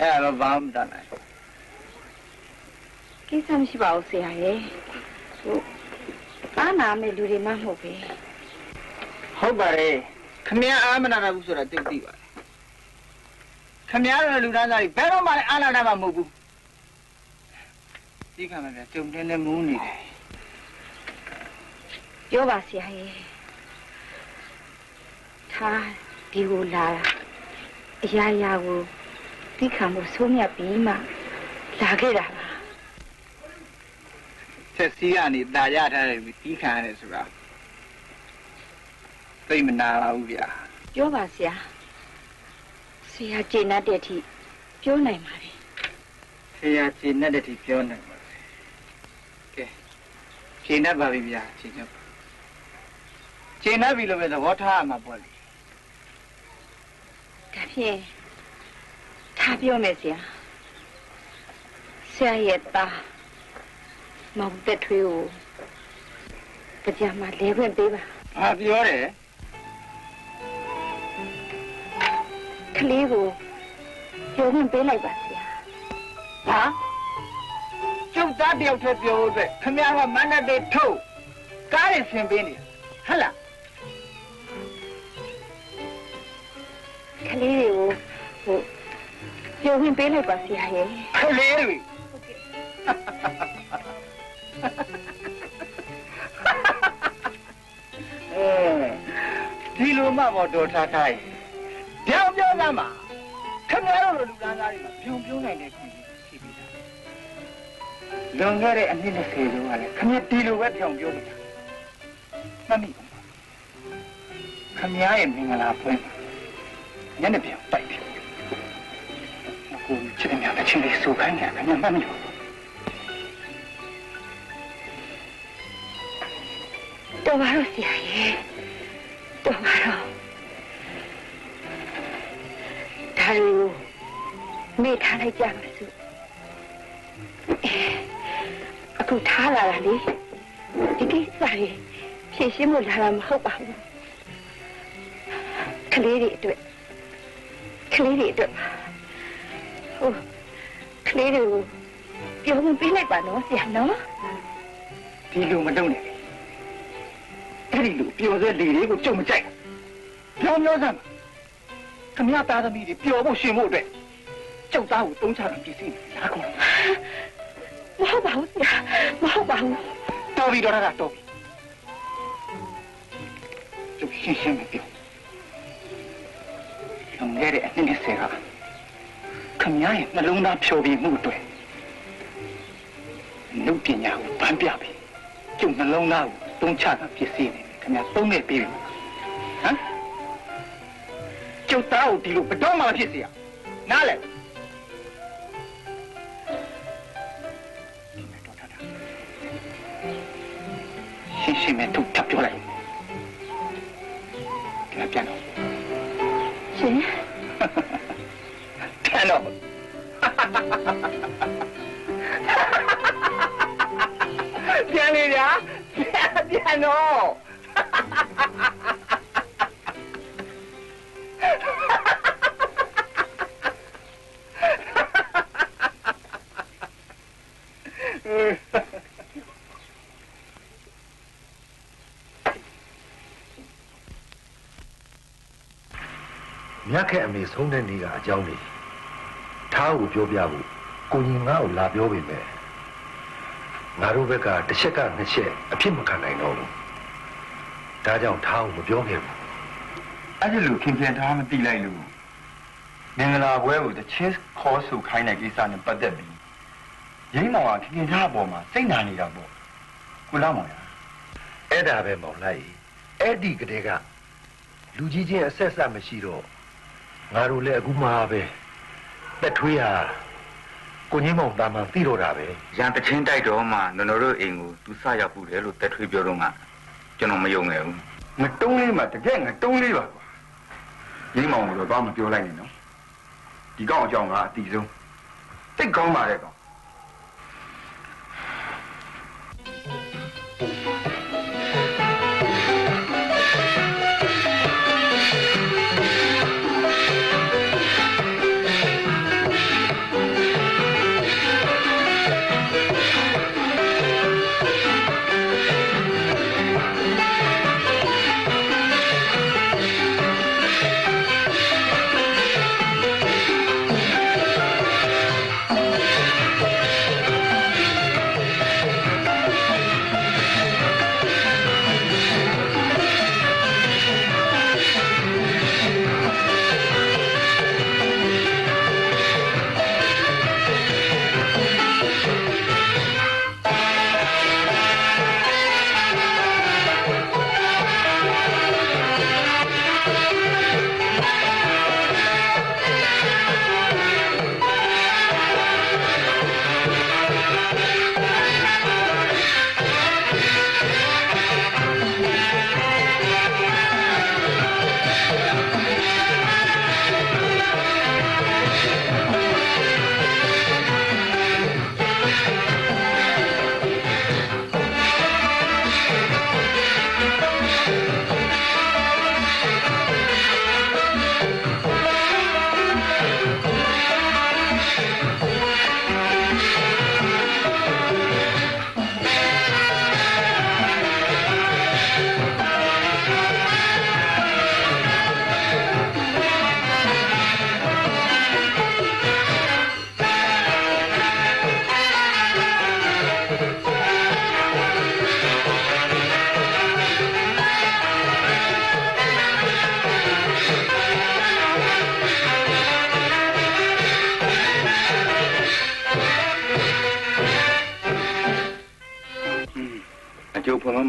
အဲ့ဒါတော့ဘာမှမတတ်နိုင်ကိစ္စမရှိပါဘူးဆရာရဲ့ဟိုအားနာမဲ့လူတွေမှမဟုတ်ပဲဟုတ်ပါတယ်ခင်ဗျားအားမနာတာဘူးဆိုတာသိသိပါတယ်ခင်ဗျားတို့လူသားသားတွေဘယ်တော့မှလည်းအားနာတာမှမဟုတ်ဘူးဒီကမှာဗျာကြုံတဲ့နဲ့မူးနေတယ်ပြောပါဆရာရဲ့ထား ဒီကိုလာတာအရာရာကိုသိခံမှုဆုံးမြတ်ပြီးမှလာခဲ့တာပါဆက်စီးကနေตาရထားတယ်ပြီးတီးခံရတယ်ဆိုတာသိမနာပါဘူးဗျာပြောပါဆရာဆရာကျေနပ်တဲ့အထိပြောနိုင်ပါတယ်ဆရာခြေနဲ့တည်းပြောနိုင်ပါစေကဲခြေနဲ့ပါပြီဗျာခြေနဲ့ခြေနဲ့ပြီလို့ပဲသဘောထားရမှာပေါ့လေဒါ ဖြင့်ထားပြောမယ်ဆရာဆရာရဲ့သားမောင်တက်ထွေးကိုကြံမှာလဲခွင့်ပေးပါဘာပြောတယ်ကလေးကိုပြောခွင့်ပေးလိုက်ပါဆရာဟာကျုပ်သားတယောက်တည်းပြောဖို့အတွက်ခင်ဗျားကမန္တလေးထုတ်ကားရင်ဆင်ပေးနေဟဟလား ကလေးတွေကိုဟိုပြောခွင့်ပေးလိုက်ပါဆရာရဲ့ခလေးတွေအဲဒီလိုမှမတော်ထားထားရင်ပြောင်းပြောင်းသားမှာခင်ဗျားတို့လိုလူသားသားတွေမှာပြုံပြုံးနိုင်တဲ့ခွင့်ရှိပြီလားလွန်ခဲ့တဲ့အနှစ်20ကျော်ကလည်းခင်ဗျားဒီလိုပဲပြောင်းပြောနေတာမမိဘူးခင်ဗျားရဲ့မင်္ဂလာပွဲမှာ ညနေပြောင်းတိုက်တယ်ကိုချစ်တဲ့များတစ်ချင်းလေးစူခိုင်းနေခင်ဗျားမမိဘူးတော်ပါတော့ဆရာရဲ့တော်ပါတော့ဒါတွေကိုမေ့ထားလိုက်ကြပါစို့အခုထားလာတာလေဒီကိစ္စတွေဖြည့်ရှင်းဖို့လာတာမဟုတ်ပါဘူးကလေးတွေအတွက် ကလေးတွေအတွက်ပါဟိုကလေးတွေကိုပြောခွင့်ပေးလိုက်ပါနော်ဆရာနော်ဒီလိုမတုံးနဲ့အဲ့ဒီလိုပျော်စဲလေတွေကိုကြုံမကြိုက်ပြောင်းပြောစမ်းပါခမရသားသမီးတွေပျော်ဖို့ရှင်ဖို့အတွက်ကျုပ်သားကိုတုံးချတာပြည်စီလာကုန်မဟုတ်ပါဘူးဆရာမဟုတ်ပါဘူးတော်ပြီတော့တာတော်ပြီကျုပ်ရှင်းရှင်းမပြော လွန်ခဲ့တဲ့အနှစ်20ကခမရရဲ့နှလုံးသားဖြောပြီးမှုအတွက်နှုတ်ပညာကိုဗန်းပြပြီကျုပ်နှလုံးသားကိုတုံးချတာပြည်စီနေခမရသုံးနေပြီဟမ်ကျုပ်သားကိုဒီလိုဘတော်မှမဖြစ်เสียနားလဲရှင်းရှင်းနဲ့ထုတ်ထပ်ပြောလိုက်ခမပြန်တော့ ရှင် ပြန်တော့ ပြန်လေဗျာပြန်ပြန်တော့ မြတ်ခဲ့အမေဆုံးတဲ့နေ့ကအကြောင်းလေးထားကိုပြောပြဖို့ကိုကြီးငါ့ကိုလာပြောပေမဲ့ငါတို့ဘက်ကတစ်ချက်ကနှစ်ချက်အဖြစ်မခံနိုင်တော့ဘူးဒါကြောင့်ထားကိုမပြောခဲ့ဘူးအဲ့ဒီလိုခင်ဗျထားမသိလိုက်လို့မင်္ဂလာပွဲကိုတစ်ချင်းခေါ်ဆိုခိုင်းတဲ့ကိစ္စနဲ့ပတ်သက်ပြီးရင်းမောင်ကခင်ခင်ထားအပေါ်မှာစိတ်နာနေတာပေါ့ကိုလာမောင်ရအဲ့ဒါပဲမောင်လိုက်အဲ့ဒီကလေးကလူကြီးချင်းအဆက်ဆက်မရှိတော့ ငါတို့လည်းအခုမှပဲတက်ထွေးဟာကိုကြီးမောင်တာမှန်သိတော့တာပဲရန်တချင်းတိုက်တော့မှနော်နော်တို့အိမ်ကိုသူစရောက်ဘူးလေလို့တက်ထွေးပြောတော့မှကျွန်တော်မယုံခဲ့ဘူးငတုံးလေးမှာတကယ်ငတုံးလေးပါကွာရင်းမောင်တို့တော့မပြောလိုက်နဲ့နော်ဒီကောင်အကြောင်းကအတီဆုံးတိတ်ကောင်းပါတဲ့ကောင်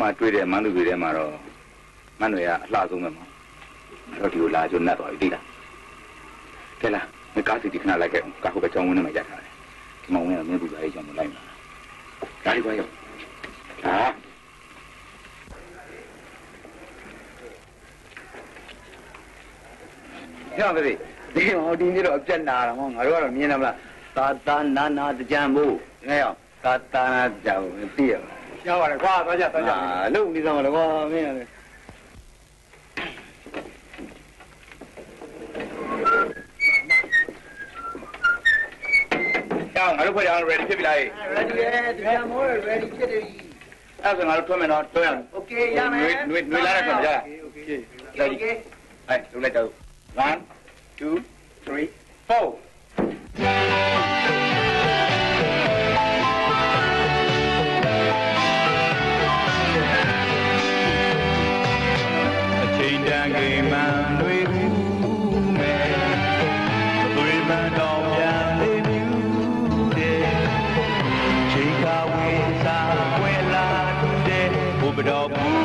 မှတွေ့တဲ့မန်းသူတွေထဲမှာတော့မန်းတွေကအလှဆုံးပဲမှာအဲ့တော့ဒီကိုလာကျုံနဲ့သွားပြီသိလားကဲလားမကားစီဒီခဏလိုက်ခဲ့အောင်ကားဟိုဘက်ကြောင်းဝင်းထဲမှာရက်ထားတယ်ဒီမောင်ဝင်းကမင်းဘူးသားရေးကြောင့်မလိုက်မှာဒါလေးပါရောဟာညောင်ပြီဒီဟောဒီနေ့တော့အပြက်နာတာဟောငါတို့ကတော့မြင်တယ်မလားသာသာနာနာတကြံမို့ငဲ့ရောသာသာနာကြောင်သိရမှာရပါ တယ်ကွာသွားကြသွားကြအာလုံနေသမှာတော့ကွာမင်းရတယ်ကျောင်းငါတို့ဖွဲ့ရအောင် ready ဖြစ်ပြီလား ready ရဲ့တကြံမို့ ready ဖြစ်တယ်အဲ့ဒါငါတို့ထွက်မယ်နော်တွန်းရအောင် okay ရမယ်နွေနွေနွေလာတဲ့ခွန်ကြလား okay ဘုပ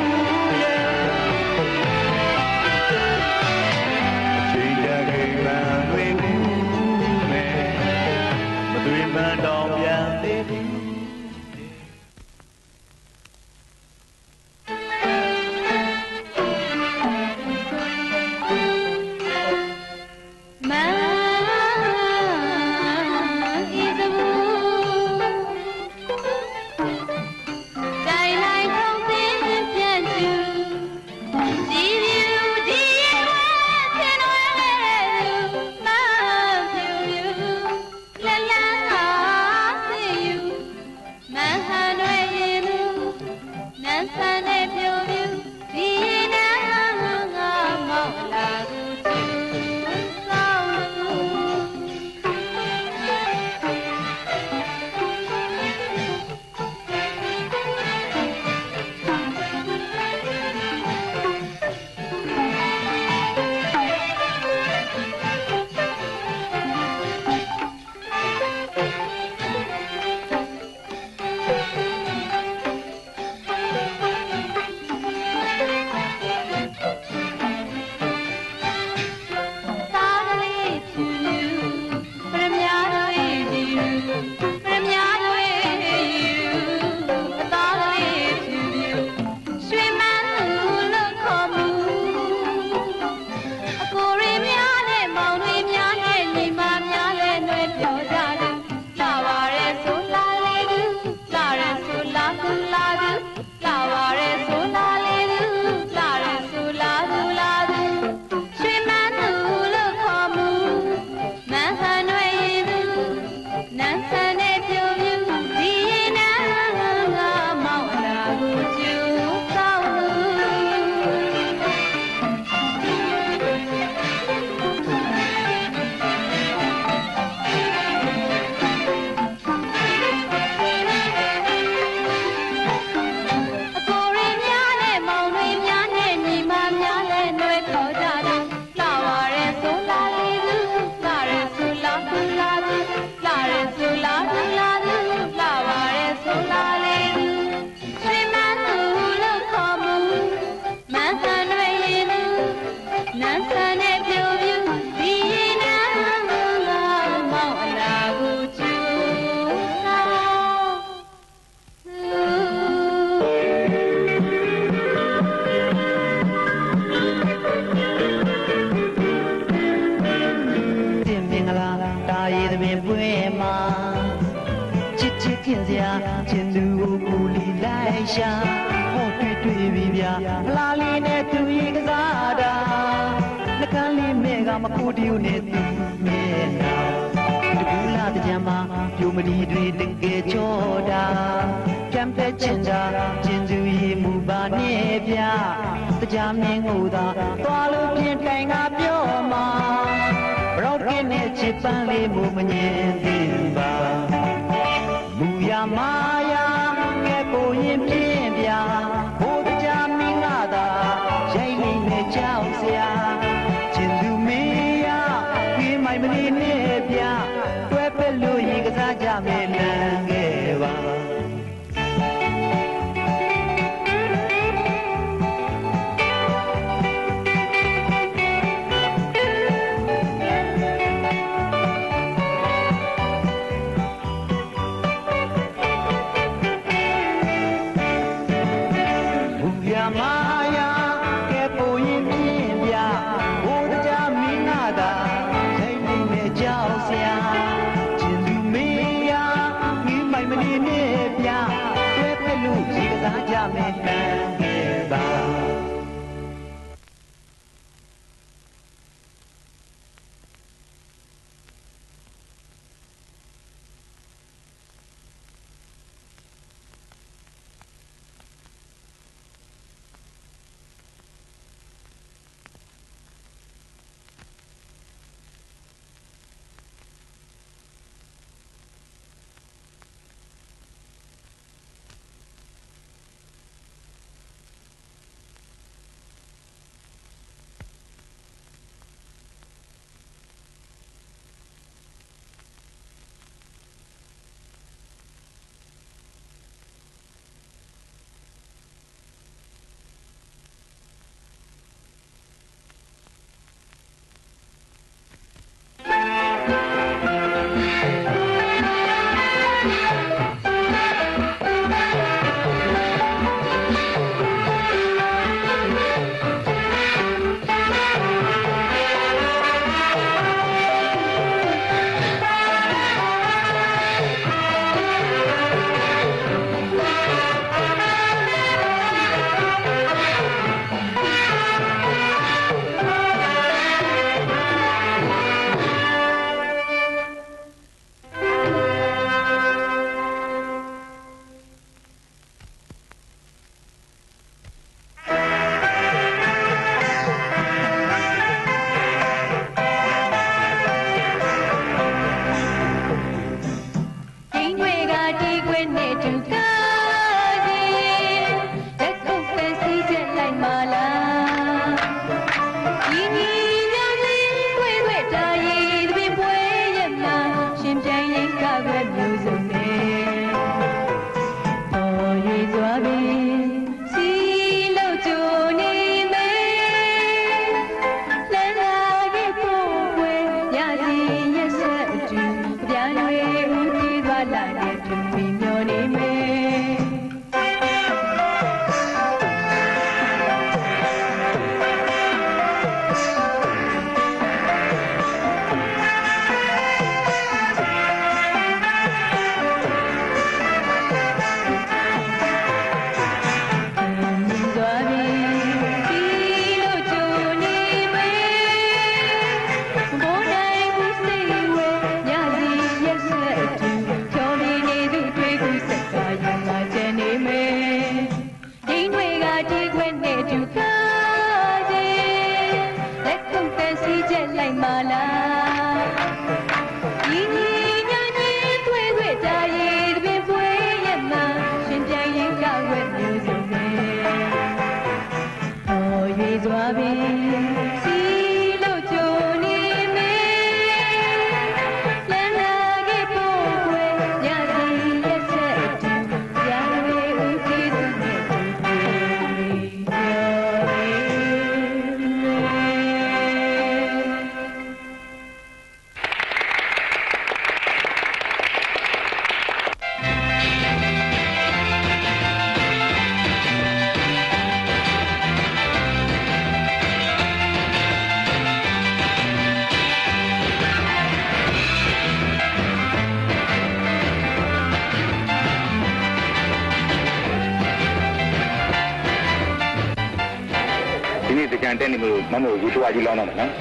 နေမလို့မမို့ရေထွားကြီးလောင်းတော့မယ်နော်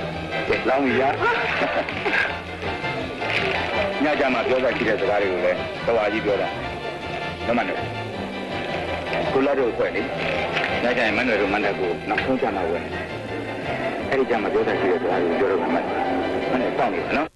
ကဲလောင်းပြီရညကြမှာပြောတာရှိတဲ့စကားတွေကိုလည်းတော်အားကြီးပြောတာမမနဲ့ကိုလာတော့ခွဲလေညကြရင်မနဲ့တို့မနဲ့ကိုနောက်ဆုံးကြမှာဝင်အဲ့ဒီကြမှာပြောတာရှိတဲ့စကားတွေကိုပြောတော့မှမနဲ့စောင့်နေတယ်နော်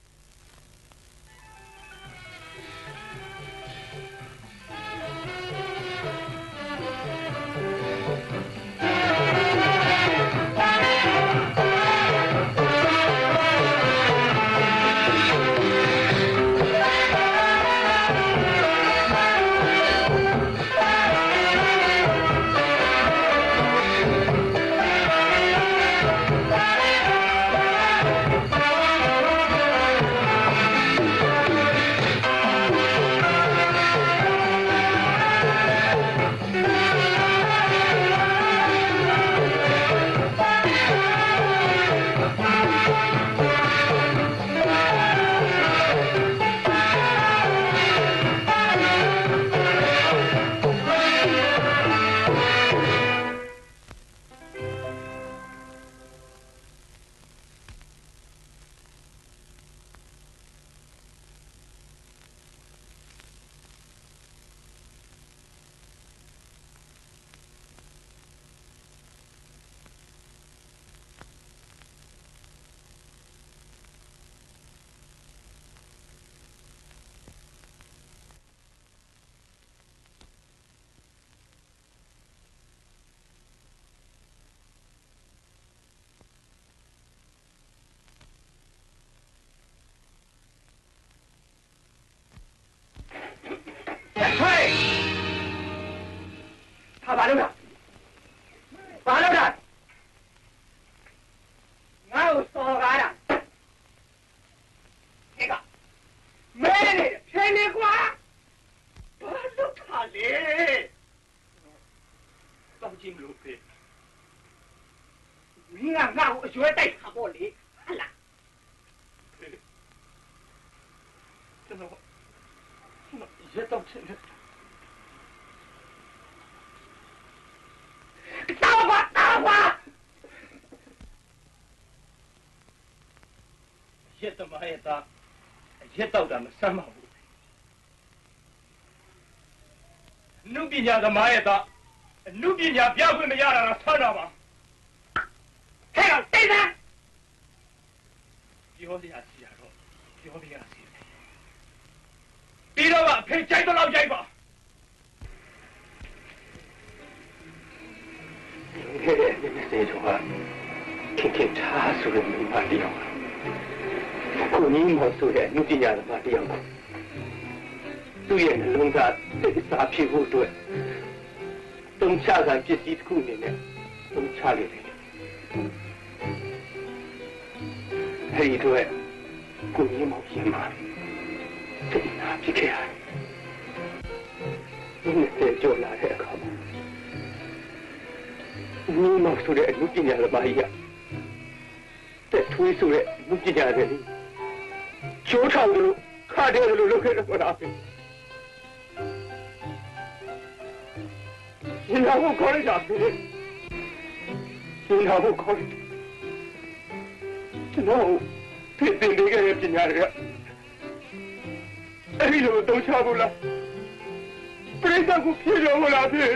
မလို့ဖေမင်းကငါ့ကိုအရွယ်တိုက်တာပေါ့လေဟလာကျွန်တော်ရက်တော့ချင်တယ်တောက်ပါတောက်ပါရက်သမားရဲ့သားရက်တော့တာမဆမ်းပါဘူးနုပညာသမားရဲ့သား အနုပညာပြခွင့်မရတာဆန်းတာပါဟဲ့တော့တိတ်သားပြောစရာစီရတော့ပြောပြရစီပြီးတော့ကအဖေကြိုက်တော့ကြိုက်ပါခဲ့တဲ့နေစေတော့ခင်ခင်ထားဆိုတဲ့မိမတယောက်ကိုကြီးမော်ဆိုတဲ့လူပညာသမားတယောက်သူ့ရဲ့နှလုံးသားသိစာဖြစ်ဖို့အတွက် သုံးချစာပစ္စည်းတစ်ခုအနေနဲ့သုံးချလိုက်တယ်အဲဒီတော့ကိုကြီးမောင်ရှင်မှာစိတ်နာဖြစ်ခဲ့ရတယ်ဒီနေ့ကြော်လာတဲ့အခါမှာဒီမောင်ဆိုတဲ့အမှုပညာလပါကြီးကတက်ထွေးဆိုတဲ့အမှုပညာတွေချိုးထောင်လို့ခါတယ်လို့လုပ်ခဲ့တော့တာပဲ ရှင်သာကိုခေါ်လိုက်တာပြီရှင်သာကိုခေါ်လိုက်ကျွန်တော်ဖြစ်တင်ပေးခဲ့တဲ့ပညာတွေကအဲ့ဒီလိုတုံးချဖို့လားပြိဿကိုဖြေရောဖို့လားဖြေ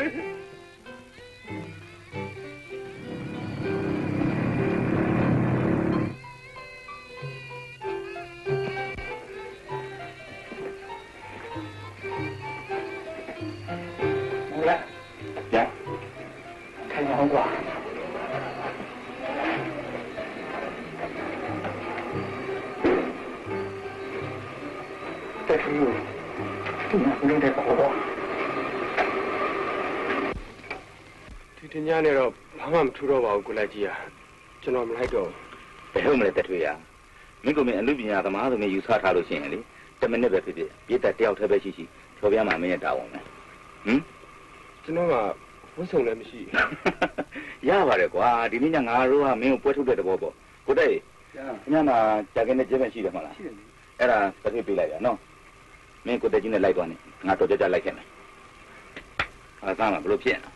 ဒီတင်ညာနဲ့တော့ဘာမှမထူတော့ပါဘူးကိုလိုက်ကြီးอ่ะကျွန်တော်မလိုက်တော့ဘယ်ဟုတ်မလဲတက်ထွေရမင်းကမင်းအလူပညာသမားဆိုမင်းယူဆထားလို့ရှိရင်လေ10မိနစ်ပဲဖြစ်ဖြစ်ပြည့်တက်တယောက်တည်းပဲရှိရှိဖြောပြမှာမင်းရဲ့တာဝန်ပဲဟမ်ကျွန်တော်ကဝတ်စုံလည်းမရှိရပါတယ်ကွာဒီနေ့ညငါတို့ကမင်းကိုပွဲထုတ်တဲ့သဘောပေါ့ကိုတဲ့ညမှာကြာကင်းတဲ့ကျင်းမဲ့ရှိတယ်မဟုတ်လားရှိတယ်အဲ့ဒါတစ်ခေတ်ပေးလိုက်ရနော်မင်းကိုတဲ့ကြီးနဲ့လိုက်သွားနေငါတော့ကြကြလိုက်ခဲ့မယ်ဟာသားမှာဘလို့ဖြစ်နေ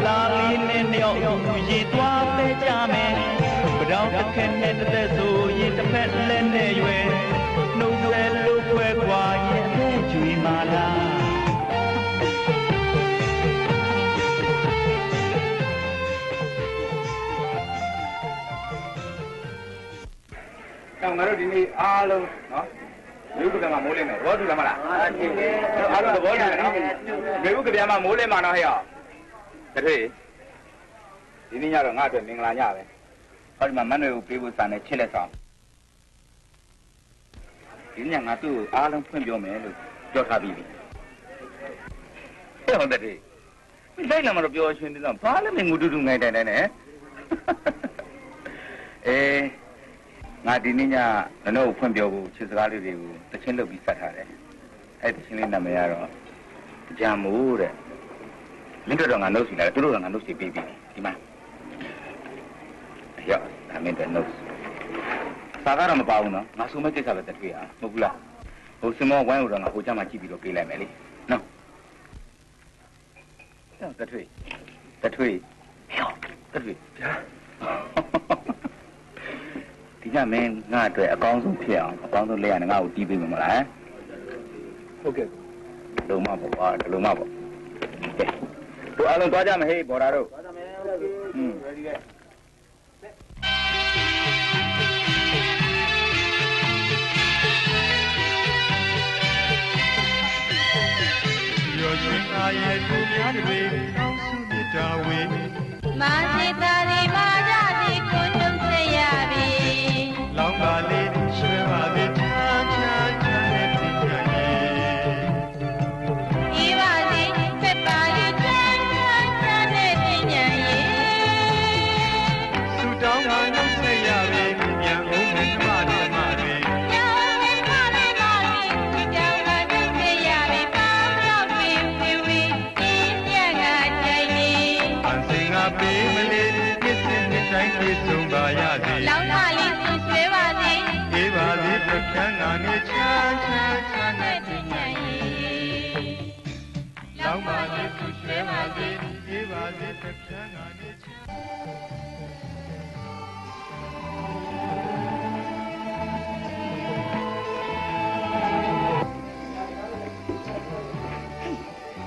ဖလားလေးနဲ့နှစ်ယောက်သူရည်သွားပဲကြမယ်ပဒေါတစ်ခက်နဲ့တစ်သက်ဆိုရင်တစ်ဖက်လက်နဲ့ရွယ်နှုတ်ဆက်လို့ခွဲခွာရင်အသက်ကျွေးမာလားတော့ငါတို့ဒီနေ့အားလုံးနော်မေဥကဗျာမမိုးလိမ့်မယ်ဘောတူလားမလားအားတူတယ်အားလုံးသဘောတူတယ်နော်မေဥကဗျာမမိုးလိမ့်မှာနော်ဟဲ့ရောက် တထေးဒီနေ့ညတော့ငါအတွက်မင်္ဂလာညပဲဟောဒီမှာမန်းတွေကိုပေးဖို့စာနဲ့ချစ်လက်ဆောင်ဒီညငါသူ့ကိုအားလုံးဖွင့်ပြောမယ်လို့ပြောထားပြီးပြီဟုတ်တယ်တထေးလိုက်လာမတော့ပြောရှင်တယ်တော့ဘာလဲမငူတူတူငိုင်တိုင်တိုင်နဲ့အေးငါဒီနေ့ညလည်းတော့ဖွင့်ပြောဖို့ချစ်စကားလေးတွေကိုတချင်းလုပ်ပြီးဆက်ထားတယ်။အဲ့တချင်းလေးနာမည်ကတော့ကြံမိုးတဲ့။ မင်းတို့တော့ငါနှုတ်စီလာတယ်သူတို့ကငါနှုတ်စီပေးပြီဒီမှာ။ရောဒါမင်းတဲ့နှုတ်စာကတော့မပါဘူးနော်။ငါဆိုမဲ့ကိစ္စပဲတတွေ့ရမဟုတ်ဘူးလား။ဟိုစမောဝိုင်းဦးတော့ငါဟိုကျမှကြည့်ပြီးတော့ပေးလိုက်မယ်လေ။နော်။တော့တတွေ့တတွေ့တတွေ့ဗျာဒီကမင်းငါအတွက်အကောင်းဆုံးဖြစ်အောင်အကောင်းဆုံးလက်ရနဲ့ငါ့ကိုတီးပေးမယ်မလားဟုတ်ကဲ့လုံမပေါ့ကွာလုံမပေါ့ကဲ တို့အားလုံးသွားကြမယ်ဟေးဘော်ဒါတို့သွားကြမယ်อืม ready လေရောချင်းအားရဲ့ကိုများတွေတောင်းစုမြတ်တာဝေမာစေတာရီမာ န်းကနေချာချာချာနဲ့ပညာရေးလောင်းပါသေးသူရွှဲပါသေးအေးပါသေးပြခန်းကနေချာ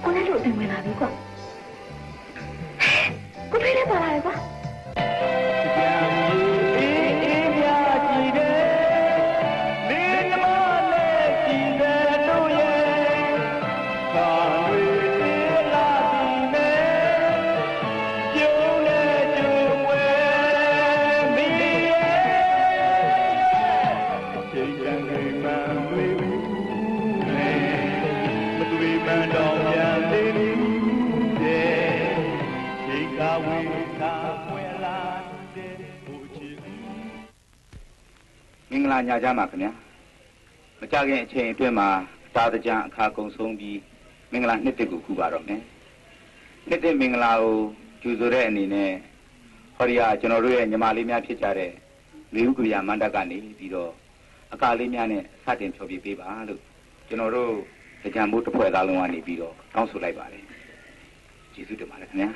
ကိုလည်းတို့အတင်ဝင်လာပြီကွာကိုထွေးလည်းပါလာတယ်ကွာ ညချမ်းပါခင်ဗျာမကြခင်အချိန်အတွင်းမှာသာတကြံအခါကုံဆုံးပြီးမင်္ဂလာနှစ်တစ်ကိုခုပါတော့မယ်နှစ်တစ်မင်္ဂလာကိုကျူဆိုတဲ့အနေနဲ့ဟောဒီဟာကျွန်တော်တို့ရဲ့ညီမလေးများဖြစ်ကြတဲ့လေဥကရိယာမန္တကနေပြီးတော့အကာလေးများနဲ့စတင်ဖြောပြပေးပါလို့ကျွန်တော်တို့ကြံမိုးတစ်ဖွဲ့သားလုံးကနေပြီးတော့တောင်းဆိုလိုက်ပါတယ်ကျေးဇူးတင်ပါတယ်ခင်ဗျာ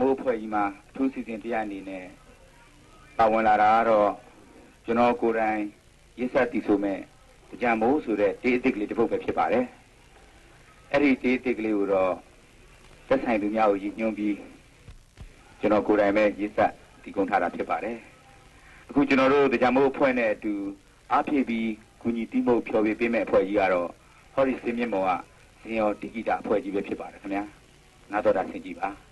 မိုးအဖွဲ့ကြီးမှာအထူးစီစဉ်တရားအနေနဲ့ပါဝင်လာတာကတော့ကျွန်တော်ကိုယ်တိုင်ရစ်ဆက်တည်ဆိုမဲ့တရားမိုးဆိုတဲ့တေးအစ်စ်ကလေးတစ်ပုဒ်ပဲဖြစ်ပါတယ်အဲ့ဒီတေးအစ်စ်ကလေးကိုတော့သက်ဆိုင်သူများကိုရည်ညွှန်းပြီးကျွန်တော်ကိုယ်တိုင်ပဲရစ်ဆက်တည်ကုန်းထားတာဖြစ်ပါတယ်အခုကျွန်တော်တို့တရားမိုးအဖွဲ့နဲ့အတူအားဖြည့်ပြီးကုညီတိမုတ်ဖျော်ပြပေးမဲ့အဖွဲ့ကြီးကတော့ဟောဒီစင်မြင့်မော်ကစင်ရောတိကိတာအဖွဲ့ကြီးပဲဖြစ်ပါတယ်ခင်ဗျာနားတော်တာဆင်ကြည့်ပါ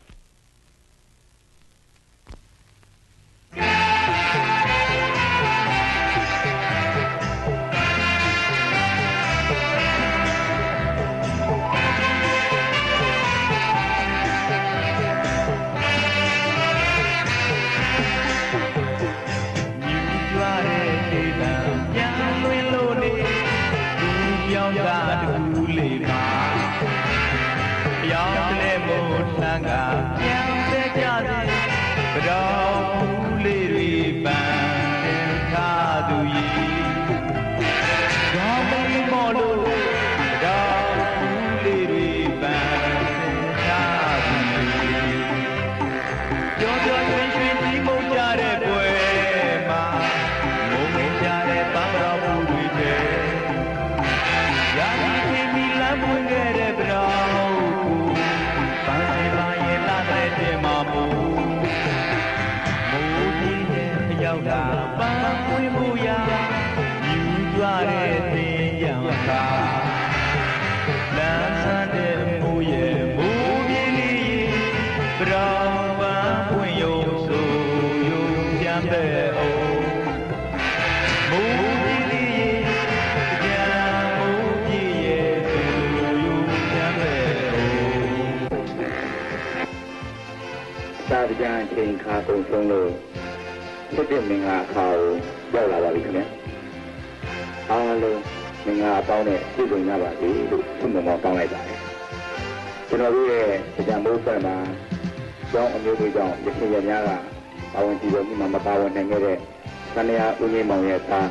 သန္နရာဦးငင်းမောင်ရဲ့သား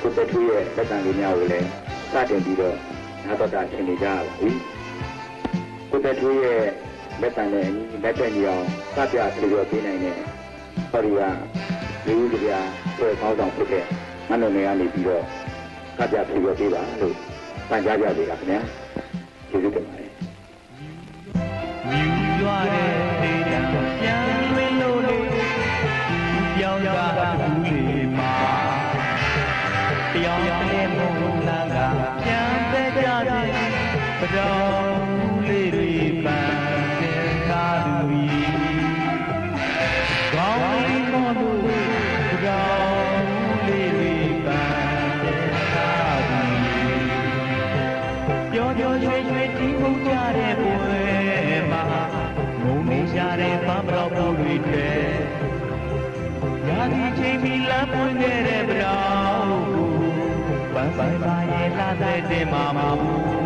ကိုတထူးရဲ့လက်တံလေးများကိုလည်းစတင်ပြီးတော့နာတော်တာဆင်နေကြရပါပြီကိုတက်ထွေးရဲ့လက်တံနဲ့အညီလက်တက်ညီအောင်စပြဖြေပြောပေးနိုင်တဲ့ဟောဒီကလူဦးကြဆွဲပေါင်းဆောင်ဖြစ်တဲ့မန္တလေးကနေပြီးတော့စပြဖြေပြောပေးပါလို့ပန်ကြားကြသေးတာခင်ဗျာကျေးဇူးတင်ပါတယ်မြူရွာတဲ့ဒေသပြန်လွင်လို့လေပြောင်းတာ ရဲ့လာ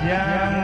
ပွဲဖြ